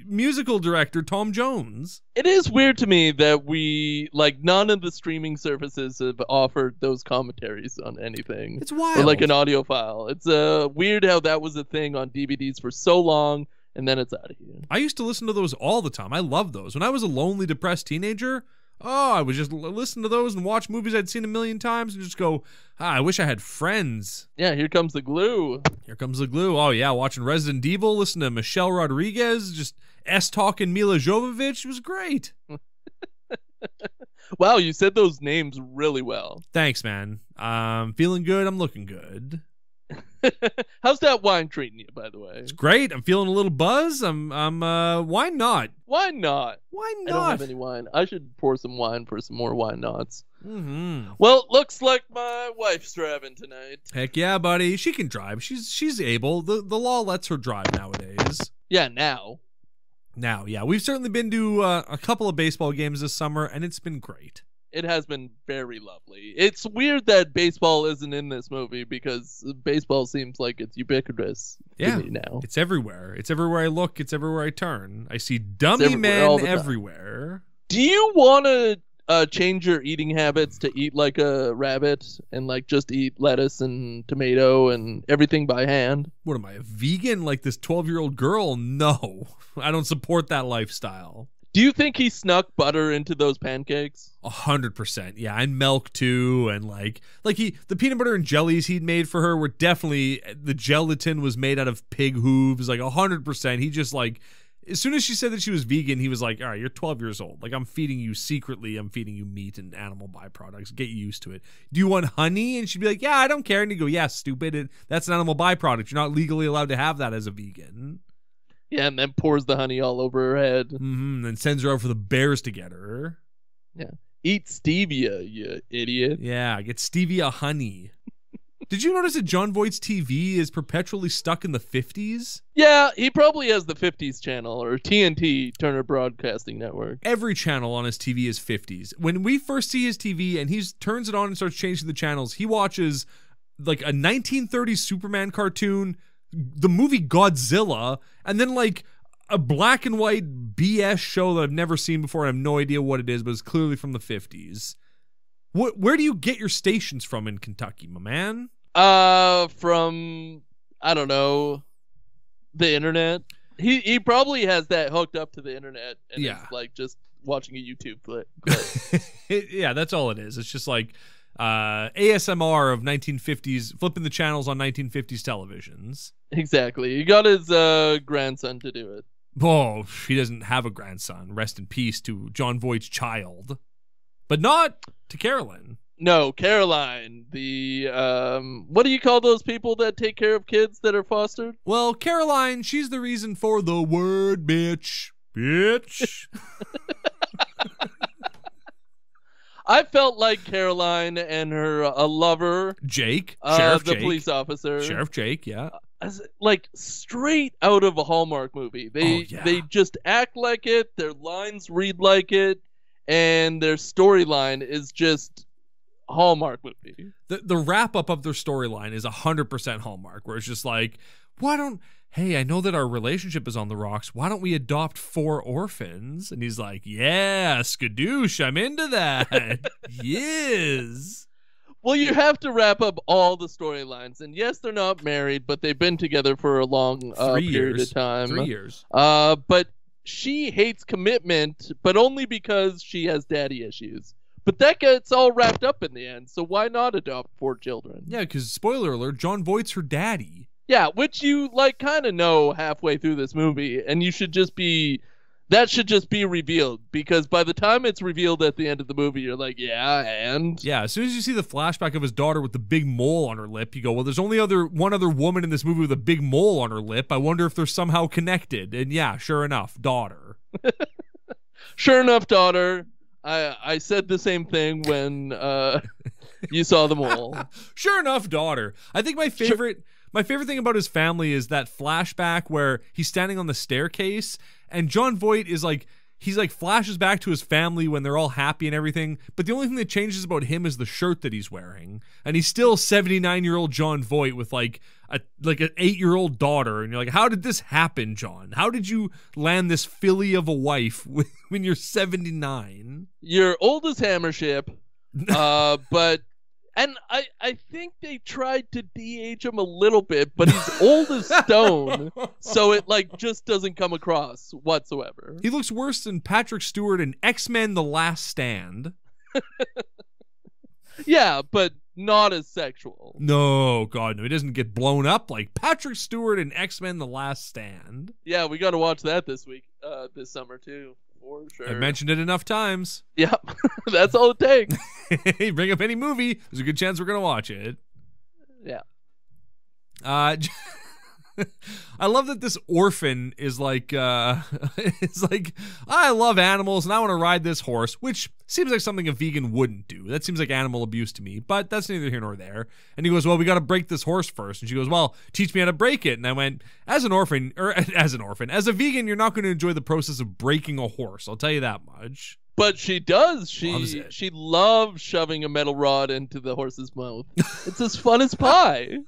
musical director Tom Jones. It is weird to me that we like none of the streaming services have offered those commentaries on anything. It's wild. Or like an audio file. It's uh, weird how that was a thing on DVDs for so long and then it's out of here. I used to listen to those all the time. I loved those. When I was a lonely, depressed teenager, oh, I would just l- listen to those and watch movies I'd seen a million times and just go, ah, I wish I had friends. Yeah, here comes the glue. Here comes the glue. Oh, yeah, watching Resident Evil, listen to Michelle Rodriguez, just S talking Milla Jovovich. It was great. Wow, you said those names really well. Thanks, man. Um, feeling good. I'm looking good. How's that wine treating you, by the way? It's great. I'm feeling a little buzz. I'm, I'm, uh, why not? Why not? Why not? I don't have any wine. I should pour some wine for some more wine knots. mm-hmm. Well, looks like my wife's driving tonight. Heck yeah, buddy. She can drive. She's, she's able. The, the law lets her drive nowadays. Yeah, now. Now, yeah, we've certainly been to uh, a couple of baseball games this summer, and it's been great. It has been very lovely. It's weird that baseball isn't in this movie because baseball seems like it's ubiquitous Yeah. to me now. It's everywhere. It's everywhere I look. It's everywhere I turn. I see dummy everywhere men everywhere. Do you want to uh, change your eating habits to eat like a rabbit and like just eat lettuce and tomato and everything by hand? What am I, a vegan like this 12 year old girl? No, I don't support that lifestyle. Do you think he snuck butter into those pancakes? A hundred percent, yeah, and milk too, and like, like he, the peanut butter and jellies he'd made for her were definitely the gelatin was made out of pig hooves, like a hundred percent. He just like as soon as she said that she was vegan, he was like, "All right, you're 12 years old. Like I'm feeding you secretly. I'm feeding you meat and animal byproducts. Get used to it. Do you want honey?" And she'd be like, "Yeah, I don't care." And he'd go, "Yeah, stupid. It, that's an animal byproduct. You're not legally allowed to have that as a vegan." Yeah, and then pours the honey all over her head. Mm-hmm. Then sends her out for the bears to get her. Yeah. Eat stevia, you idiot. Yeah, get stevia honey. Did you notice that Jon Voight's TV is perpetually stuck in the 50s? Yeah, he probably has the 50s channel or TNT, Turner Broadcasting Network. Every channel on his TV is 50s. When we first see his TV and he turns it on and starts changing the channels, he watches like a 1930s Superman cartoon, the movie Godzilla, and then like a black and white BS show that I've never seen before. I have no idea what it is, but it's clearly from the 50s. What, where do you get your stations from in Kentucky, my man? Uh, from I don't know, the internet. He he probably has that hooked up to the internet and Yeah. it's like just watching a YouTube clip. Yeah, that's all it is. It's just like uh, ASMR of 1950s, flipping the channels on 1950s televisions. exactly. He got his uh grandson to do it. Oh, he doesn't have a grandson. Rest in peace to Jon Voight's child, but not to Carolyn. No, Caroline, the um, what do you call those people that take care of kids that are fostered? Well, Caroline, she's the reason for the word bitch. Bitch. I felt like Caroline and her uh, lover, Jake. uh, Sheriff the Jake. police officer, Sheriff Jake, yeah. as, like straight out of a Hallmark movie. They Oh, yeah. they just act like it. Their lines read like it, and their storyline is just Hallmark movie. the the wrap up of their storyline is 100% Hallmark where it's just like why don't hey I know that our relationship is on the rocks why don't we adopt four orphans and he's like yeah skadoosh I'm into that yes Well, you have to wrap up all the storylines, and yes, they're not married, but they've been together for a long uh, period years. of time. three years Uh, but she hates commitment, but only because she has daddy issues. But that gets all wrapped up in the end, so why not adopt four children? yeah because spoiler alert Jon Voight's her daddy Yeah, which you like kind of know halfway through this movie, and you should just be that should just be revealed because by the time it's revealed at the end of the movie, you're like, yeah, and? Yeah as soon as you see the flashback of his daughter with the big mole on her lip you go well there's only other one other woman in this movie with a big mole on her lip. I wonder if they're somehow connected. And yeah sure enough daughter. Sure enough, daughter, I I said the same thing when uh you saw the mole. sure enough, daughter. I think my favorite my favorite thing about his family is that flashback where he's standing on the staircase and Jon Voight is like he's like flashes back to his family when they're all happy and everything, but the only thing that changes about him is the shirt that he's wearing. And he's still 79-year-old Jon Voight with like a like an 8-year-old daughter and you're like, "How did this happen, John? How did you land this filly of a wife when you're 79?" You're old as hammer ship, uh, but and I I think they tried to de-age him a little bit, but he's old as stone, so it like just doesn't come across whatsoever. He looks worse than Patrick Stewart in X Men: The Last Stand. Yeah, but not as sexual. No, God, no, he doesn't get blown up like Patrick Stewart in X Men: The Last Stand. Yeah, we got to watch that this week, uh, this summer too, for sure. I mentioned it enough times. Yep, that's all it takes. hey, bring up any movie, there's a good chance we're gonna watch it. Yeah. Uh, I love that this orphan is like, uh, is like, I love animals and I want to ride this horse, which seems like something a vegan wouldn't do. That seems like animal abuse to me, but that's neither here nor there. And he goes, Well, we got to break this horse first. And she goes, Well, teach me how to break it. And I went, As an orphan, or as an orphan, as a vegan, you're not going to enjoy the process of breaking a horse. I'll tell you that much. But she does. She Loves she loves shoving a metal rod into the horse's mouth. it's as fun as pie.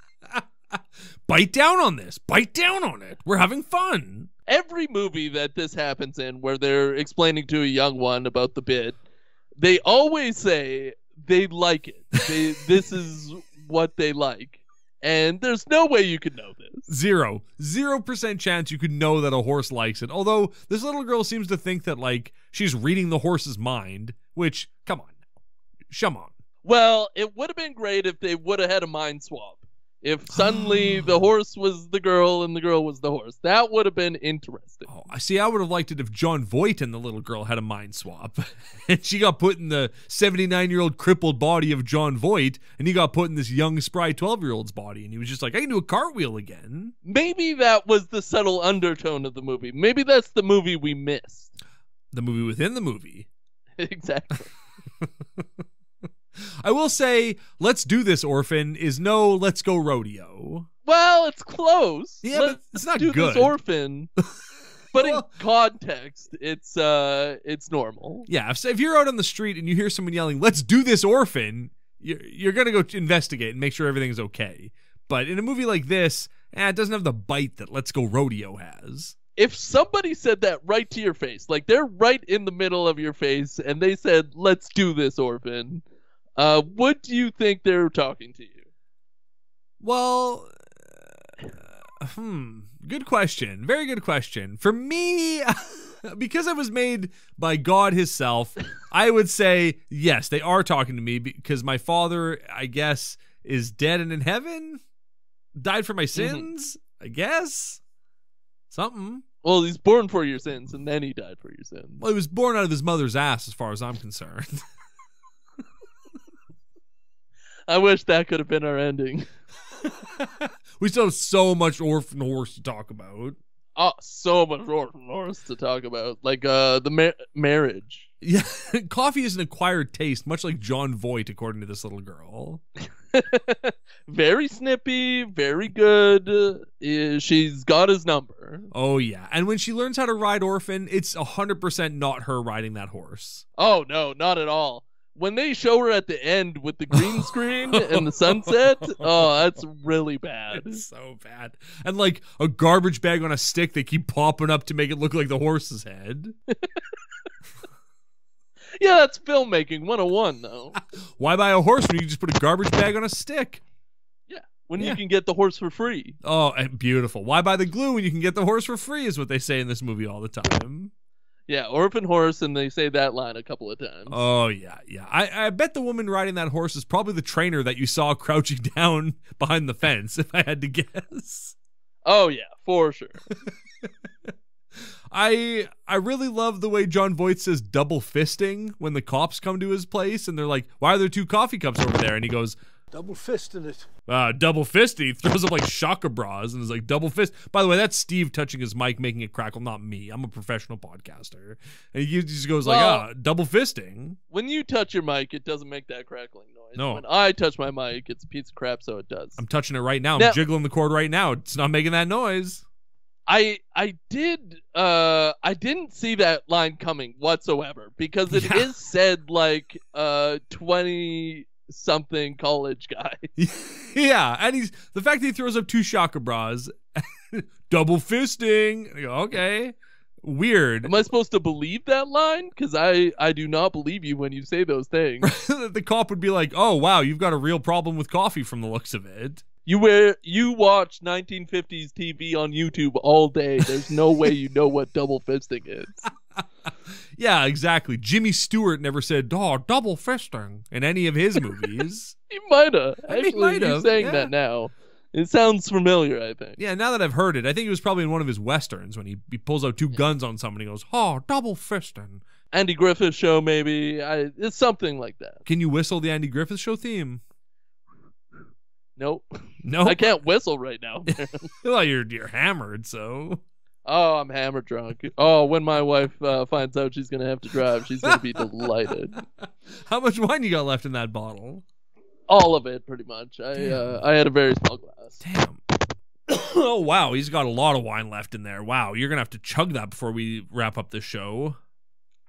Bite down on this. Bite down on it. We're having fun. Every movie that this happens in, where they're explaining to a young one about the bit, they always say they like it. They, this is what they like, and there's no way you could know this. Zero. Zero percent chance you could know that a horse likes it. Although this little girl seems to think that like she's reading the horse's mind, which come on. Come on. Well, it would have been great if they would have had a mind swap. If suddenly the horse was the girl and the girl was the horse, that would have been interesting. Oh, I see. I would have liked it if Jon Voight and the little girl had a mind swap, and she got put in the seventy-nine-year-old crippled body of Jon Voight, and he got put in this young, spry twelve-year-old's body, and he was just like, "I can do a cartwheel again." Maybe that was the subtle undertone of the movie. Maybe that's the movie we missed. The movie within the movie. exactly. I will say, "Let's do this, orphan" is no "Let's go rodeo." Well, it's close. Yeah, Let's but it's not do good. this orphan. but in context, it's uh, it's normal. Yeah, if, if you're out on the street and you hear someone yelling, "Let's do this, orphan," you're, you're gonna go investigate and make sure everything's okay. But in a movie like this, eh, it doesn't have the bite that "Let's Go Rodeo" has. If somebody said that right to your face, like they're right in the middle of your face, and they said, "Let's do this, orphan," uh, what do you think they're talking to you? Well, uh, hmm, good question. Very good question. For me, because I was made by God Himself, I would say yes, they are talking to me because my father, I guess, is dead and in heaven, died for my sins. I guess something. Well, he's born for your sins, and then he died for your sins. Well, he was born out of his mother's ass, as far as I'm concerned. I wish that could have been our ending. we still have so much orphan horse to talk about. Oh, so much orphan horse to talk about, like uh, the ma- marriage. Yeah, coffee is an acquired taste, much like Jon Voight, according to this little girl. very snippy, very good. Uh, she's got his number. Oh yeah, and when she learns how to ride Orphan, it's hundred percent not her riding that horse. Oh no, not at all. When they show her at the end with the green screen and the sunset, oh, that's really bad. It's so bad, and like a garbage bag on a stick, they keep popping up to make it look like the horse's head. Yeah, that's filmmaking 101 though. Why buy a horse when you just put a garbage bag on a stick? Yeah, when Yeah. you can get the horse for free. Oh, and beautiful. Why buy the glue when you can get the horse for free? Is what they say in this movie all the time. Yeah, orphan horse, and they say that line a couple of times. Oh yeah, yeah. I, I bet the woman riding that horse is probably the trainer that you saw crouching down behind the fence. If I had to guess, oh yeah, for sure. I I really love the way Jon Voight says double fisting when the cops come to his place and they're like, "Why are there two coffee cups over there?" And he goes, Double fisting it. uh, double fist. He throws up like shaka bras and is like double fist. By the way, that's Steve touching his mic, making it crackle, not me. I'm a professional podcaster. And he just goes like, Well- ah, double fisting. When you touch your mic, it doesn't make that crackling noise. No. When I touch my mic, it's a piece of crap, so it does. I'm touching it right now. I'm Now- jiggling the cord right now. It's not making that noise. I I did uh I didn't see that line coming whatsoever because it is Yeah. said like uh twenty something college guy. yeah, and he's the fact that he throws up two shaka bras, double fisting. Go, okay, weird. Am I supposed to believe that line? Because I I do not believe you when you say those things. the cop would be like, "Oh wow, you've got a real problem with coffee from the looks of it." you wear you watch 1950s TV on YouTube all day. There's no way you know what double fisting is. Yeah, exactly. Jimmy Stewart never said, "Oh, double fisting" in any of his movies. He might have. He Actually, might you have, saying yeah. that now. It sounds familiar. I think. yeah, now that I've heard it, I think it was probably in one of his westerns when he, he pulls out two guns on somebody. and goes, "Oh, double fisting." Andy Griffith show maybe. I it's something like that. Can you whistle the Andy Griffith Show theme? Nope. No, I can't whistle right now. well, you're you're hammered, so oh, I'm hammer drunk. Oh, when my wife uh, finds out she's gonna have to drive, she's gonna be delighted. How much wine you got left in that bottle? All of it, pretty much. I uh, I had a very small glass. Damn. oh wow, he's got a lot of wine left in there. Wow, you're gonna have to chug that before we wrap up the show.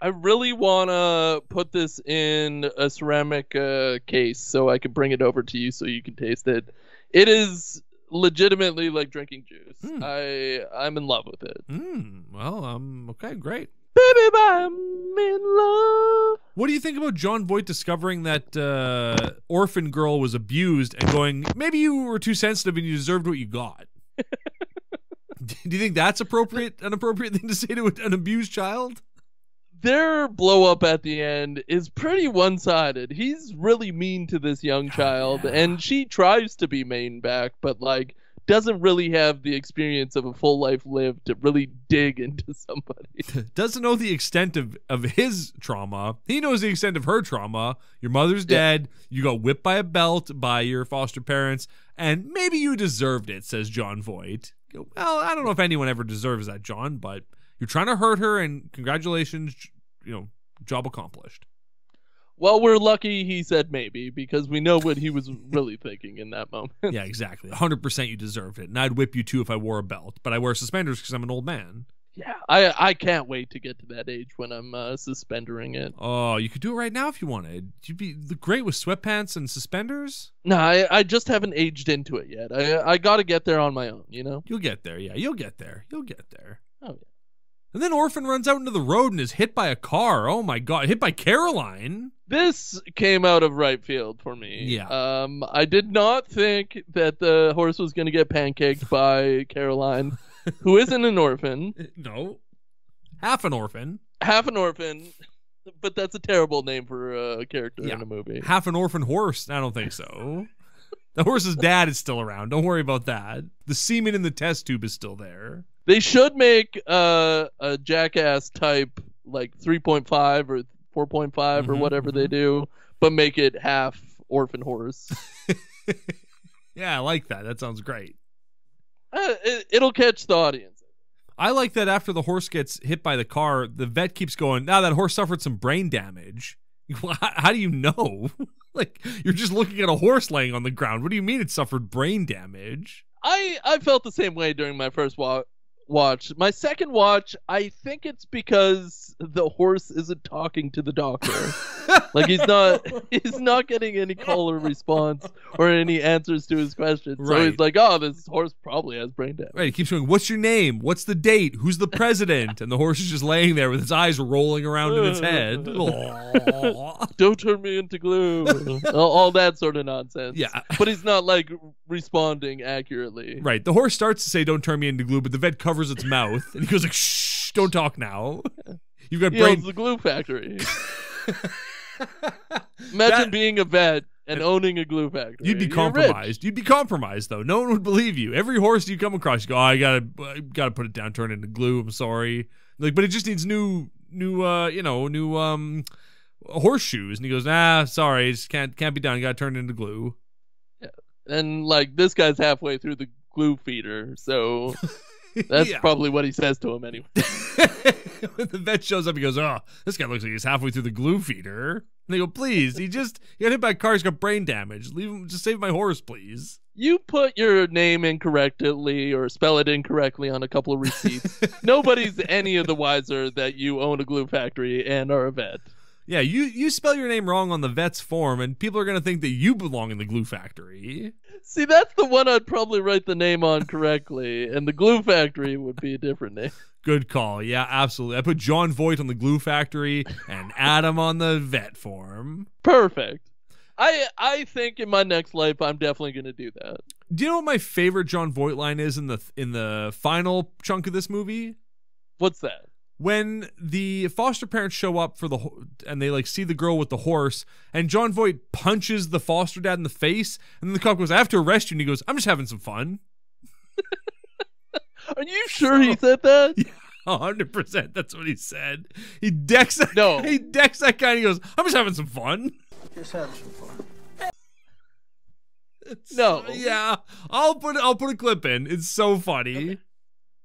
I really wanna put this in a ceramic uh, case so I can bring it over to you so you can taste it. It is legitimately like drinking juice. Hmm. I I'm in love with it. Hmm. Well, um. Okay, great. Baby, I'm in love. What do you think about Jon Voight discovering that uh, orphan girl was abused and going, maybe you were too sensitive and you deserved what you got? do you think that's appropriate? An appropriate thing to say to an abused child? Their blow up at the end is pretty one sided. He's really mean to this young child, yeah. and she tries to be main back, but like doesn't really have the experience of a full life lived to really dig into somebody. Doesn't know the extent of, of his trauma. He knows the extent of her trauma. Your mother's Yeah. dead. You got whipped by a belt by your foster parents, and maybe you deserved it, says Jon Voight. Well, I don't know if anyone ever deserves that, John, but you're trying to hurt her, and congratulations, you know, job accomplished. well, we're lucky he said maybe because we know what he was really thinking in that moment. yeah, exactly. 100% you deserved it. And I'd whip you too if I wore a belt, but I wear suspenders because I'm an old man. Yeah, I I can't wait to get to that age when I'm uh, suspendering it. Oh, you could do it right now if you wanted. You'd be great with sweatpants and suspenders. No, I, I just haven't aged into it yet. I I got to get there on my own, you know. You'll get there. Yeah, you'll get there. You'll get there. Oh, yeah. And then Orphan runs out into the road and is hit by a car. Oh my god, hit by Caroline. This came out of right field for me. Yeah. Um, I did not think that the horse was going to get pancaked by Caroline, who isn't an orphan, No. Half an orphan. half an orphan, but that's a terrible name for a character Yeah. in a movie. Half an orphan horse. I don't think so. The horse's dad is still around. Don't worry about that. The semen in the test tube is still there. They should make uh, a jackass type like 3.5 or 4.5 or Mhm, whatever they mhm. do, but make it half orphan horse. Yeah, I like that. That sounds great. Uh, it, it'll catch the audience. I like that after the horse gets hit by the car, the vet keeps going, now that horse suffered some brain damage. How, how do you know? like, you're just looking at a horse laying on the ground. What do you mean it suffered brain damage? I I felt the same way during my first wa- watch. My second watch, I think it's because the horse isn't talking to the doctor. like he's not he's not getting any call or response or any answers to his questions. So Right. he's like, "Oh, this horse probably has brain damage." Right, he keeps going, What's your name? What's the date? Who's the president? And the horse is just laying there with its eyes rolling around in its head. Don't turn me into glue. all, all that sort of nonsense. Yeah. But he's not like responding accurately. Right. The horse starts to say, Don't turn me into glue, but the vet covers its mouth and he goes like, Shh, don't talk now. You've got He brain the glue factory. Imagine That- being a vet and owning a glue factory. You'd be You're compromised. You'd be compromised though. No one would believe you. Every horse you come across, you go, oh, I gotta, I gotta put it down, turn it into glue. I'm sorry. Like, but it just needs new, new, uh, you know, new, um, horseshoes. And he goes, Nah, sorry, it can't, can't be done. You gotta turn it into glue. rich. And like this guy's halfway through the glue feeder, so that's Yeah. probably what he says to him anyway. when the vet shows up, he goes, "Oh, this guy looks like he's halfway through the glue feeder." And they go, "Please, he just he got hit by a car. He's got brain damage. Leave him. Just save my horse, please." You put your name incorrectly or spell it incorrectly on a couple of receipts. Nobody's any of the wiser that you own a glue factory and are a vet. Yeah, you you spell your name wrong on the vet's form, and people are gonna think that you belong in the glue factory. See, that's the one I'd probably write the name on correctly, and the glue factory would be a different name. Good call. Yeah, absolutely. I put Jon Voight on the glue factory and Adam on the vet form. Perfect. I I think in my next life I'm definitely gonna do that. Do you know what my favorite Jon Voight line is in the in the final chunk of this movie? What's that? When the foster parents show up for the ho- and they like see the girl with the horse and Jon Voight punches the foster dad in the face and then the cop goes I have to arrest you and he goes I'm just having some fun Are you sure he said that? Yeah, 100% that's what he said he decks that, No. he decks that guy and he goes I'm just having some fun Just having some fun. It's- No. yeah I'll put I'll put a clip in it's so funny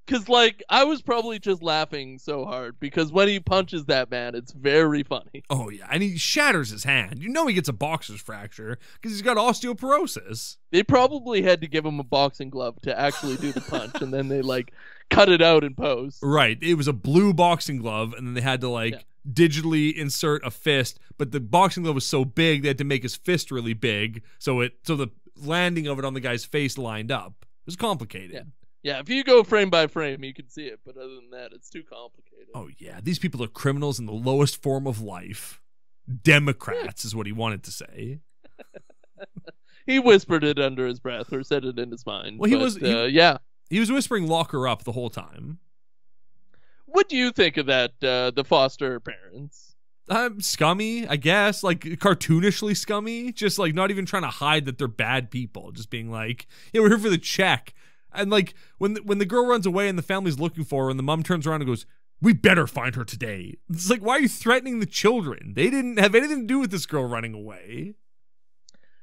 Cause like I was probably just laughing so hard because when he punches that man, it's very funny. oh yeah and he shatters his hand you know he gets a boxer's fracture because he's got osteoporosis They probably had to give him a boxing glove to actually do the punch, and then they like cut it out in post. Right. It was a blue boxing glove, and then they had to like Yeah. digitally insert a fist, but the boxing glove was so big they had to make his fist really big, so it so the landing of it on the guy's face lined up. It was complicated. Yeah. Yeah, if you go frame by frame, you can see it, but other than that, it's too complicated. Oh yeah, these people are criminals in the lowest form of life. Democrats is what he wanted to say. He whispered it under his breath or said it in his mind. Well, he but, was- he- uh, yeah. He was whispering "lock her up" the whole time. what do you think of that? Uh, the foster parents. um, scummy, I guess, like cartoonishly scummy, just like not even trying to hide that they're bad people, just being like, yeah, we're here for the check. And like when the, when the girl runs away and the family's looking for her, and the mom turns around and goes, "We better find her today." It's like, why are you threatening the children? They didn't have anything to do with this girl running away.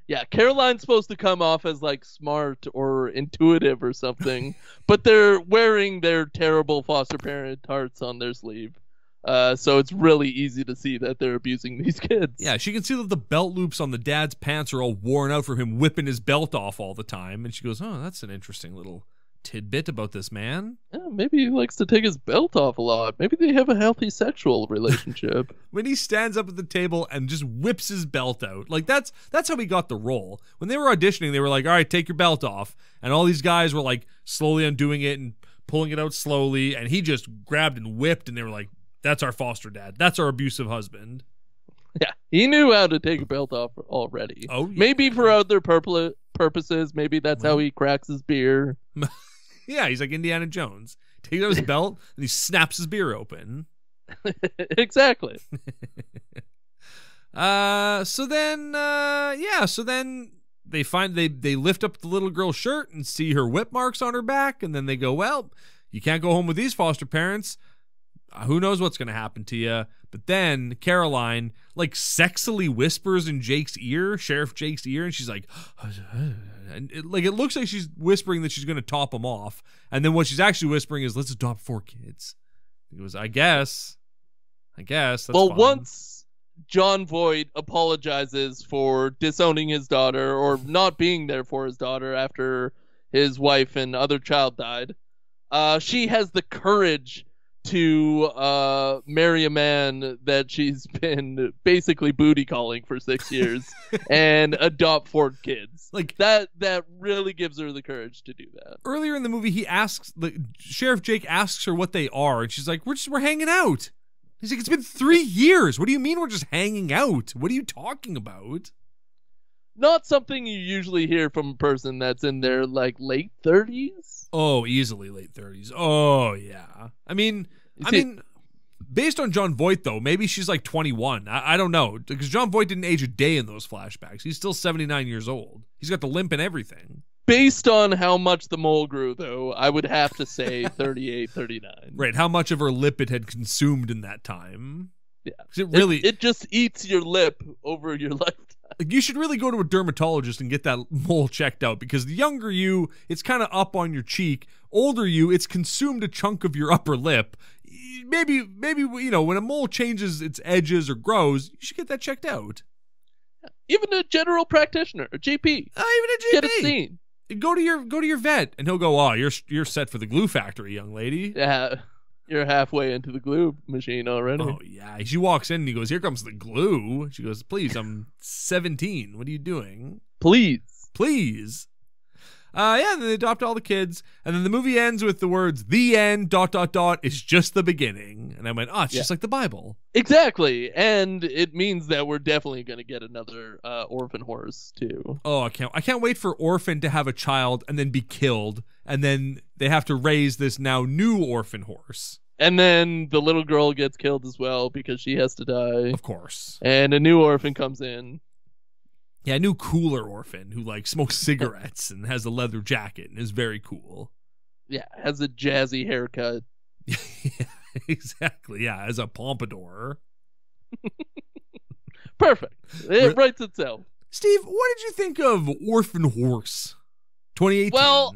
Yeah, Caroline's supposed to come off as like smart or intuitive or something, but they're wearing their terrible foster parent hearts on their sleeve. Uh, so it's really easy to see that they're abusing these kids. Yeah, she can see that the belt loops on the dad's pants are all worn out from him whipping his belt off all the time, and she goes, "Oh, that's an interesting little tidbit about this man." Yeah, maybe he likes to take his belt off a lot. Maybe they have a healthy sexual relationship. when he stands up at the table and just whips his belt out. Like that's that's how he got the role. When they were auditioning, they were like, "All right, take your belt off," and all these guys were like slowly undoing it and pulling it out slowly, and he just grabbed and whipped, and they were like, "That's our foster dad. That's our abusive husband." yeah, he knew how to take a belt off already. Oh, yeah. Maybe for other purposes. Maybe that's how he cracks his beer. Yeah, he's like Indiana Jones. Takes out his belt and he snaps his beer open. exactly. Uh, so then, uh, yeah, so then they find they they lift up the little girl's shirt and see her whip marks on her back, and then they go, "Well, you can't go home with these foster parents. Who knows what's gonna happen to you?" But then Caroline like sexily whispers in Jake's ear, Sheriff Jake's ear, and she's like, and it, like it looks like she's whispering that she's gonna top him off, and then what she's actually whispering is, "Let's adopt four kids." He goes, "I guess, I guess." That's well, fine." once Jon Voight apologizes for disowning his daughter or not being there for his daughter after his wife and other child died, uh, she has the courage to uh, marry a man that she's been basically booty calling for six years and adopt four kids. Like- that, that really gives her the courage to do that. earlier in the movie he asks the sheriff jake asks her what they are and she's like we're just we're hanging out he's like it's been three years what do you mean we're just hanging out what are you talking about Not something you usually hear from a person that's in their like late thirties. oh easily late 30s oh yeah i mean i mean based on jon voight though maybe she's like 21 i, I don't know because jon voight didn't age a day in those flashbacks he's still 79 years old he's got the limp and everything Based on how much the mole grew, though, I would have to say 38, 39. right how much of her lip it had consumed in that time Yeah. it It- really it, just eats your lip over your lifetime. Like you should really go to a dermatologist and get that mole checked out because the younger you, it's kind of up on your cheek. Older you, it's consumed a chunk of your upper lip. Maybe, maybe you know when a mole changes its edges or grows, you should get that checked out. Even a general practitioner, a GP, Uh, even a GP, get it seen. Go to your go to your vet, and he'll go, "Oh, you're you're set for the glue factory, young lady." Yeah, you're halfway into the glue machine already. Oh yeah. She walks in and he goes, "Here comes the glue." She goes, "Please, I'm 17. What are you doing?" Please. please. Uh, yeah, then they adopt all the kids, and then the movie ends with the words "the end." Dot dot dot is just the beginning, and I went, "Oh, it's just like the Bible." Exactly. And it means that we're definitely going to get another uh, orphan horse, too. Oh, I can't, I can't wait for Orphan to have a child and then be killed, and then they have to raise this now new orphan horse. And then the little girl gets killed as well because she has to die. Of course, And a new orphan comes in. Yeah, a new cooler orphan who like smokes cigarettes and has a leather jacket and is very cool. Yeah, has a jazzy haircut. yeah, exactly. Yeah, as a pompadour. Perfect. It writes itself. Steve, what did you think of Orphan Horse 2018? Well,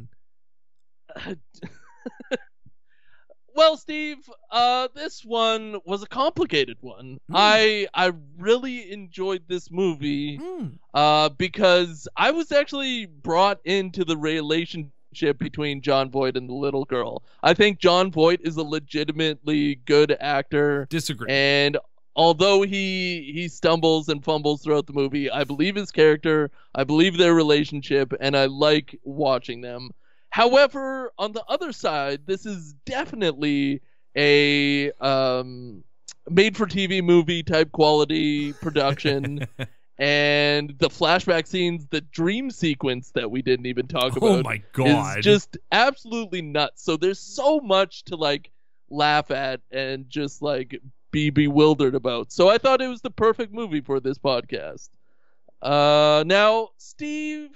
well, Steve, uh, this one was a complicated one. Hmm. I I really enjoyed this movie Hmm. uh, because I was actually brought into the relationship between Jon Voight and the little girl. I think Jon Voight is a legitimately good actor, disagree. and although he he stumbles and fumbles throughout the movie, I believe his character, I believe their relationship, and I like watching them. However, on the other side, this is definitely a um, made for TV movie type quality production. and the flashback scenes, the dream sequence that we didn't even talk about. oh about my god. is just absolutely nuts. So there's so much to like laugh at and just like be bewildered about. So I thought it was the perfect movie for this podcast. Uh, now Steve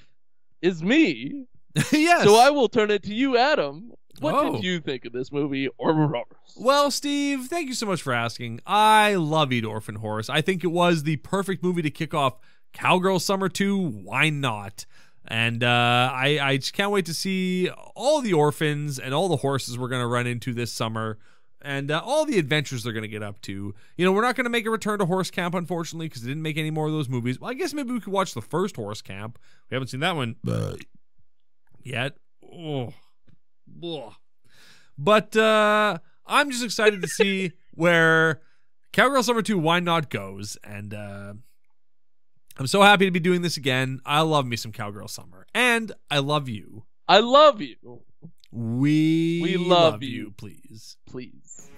is me, yes. so I will turn it to you, Adam. What Oh. did you think of this movie? Or Well, Steve, thank you so much for asking. I love Eat Orphan Horse. I think it was the perfect movie to kick off Cowgirl Summer 2. Why not? And uh, I, I just can't wait to see all the orphans and all the horses we're going to run into this summer and uh, all the adventures they're going to get up to. You know, we're not going to make a return to Horse Camp, unfortunately, because they didn't make any more of those movies. Well, I guess maybe we could watch the first Horse Camp. We haven't seen that one yet. Oh. Ugh. But uh, I'm just excited to see where Cowgirl Summer 2 Why Not goes. And uh, I'm so happy to be doing this again. I love me some Cowgirl Summer. And I love you. I love you. We, We love you. please. Please.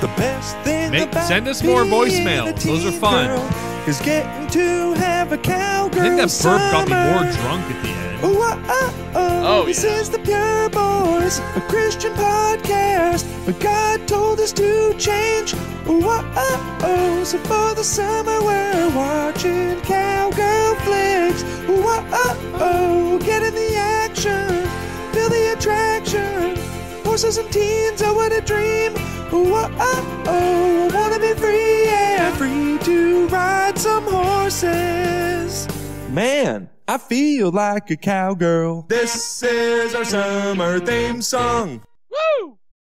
The best thing Make- about send us more being voicemail. Those are fun. girl Is getting to have a cowgirl I think that burp got me more drunk at the end. Uh-uh. Oh, oh, oh, Oh, this yeah. is the Pure Boys, a Christian podcast. But God told us to change. Oh, oh, oh, oh. So for the summer, we're watching cowgirl flicks. Oh, oh, oh, oh. Get in the action, feel the attraction. Horses and teens, oh, what a dream. Oh, oh, oh. I wanna be free, yeah, free to ride some horses. Man, I feel like a cowgirl. This is our summer theme song.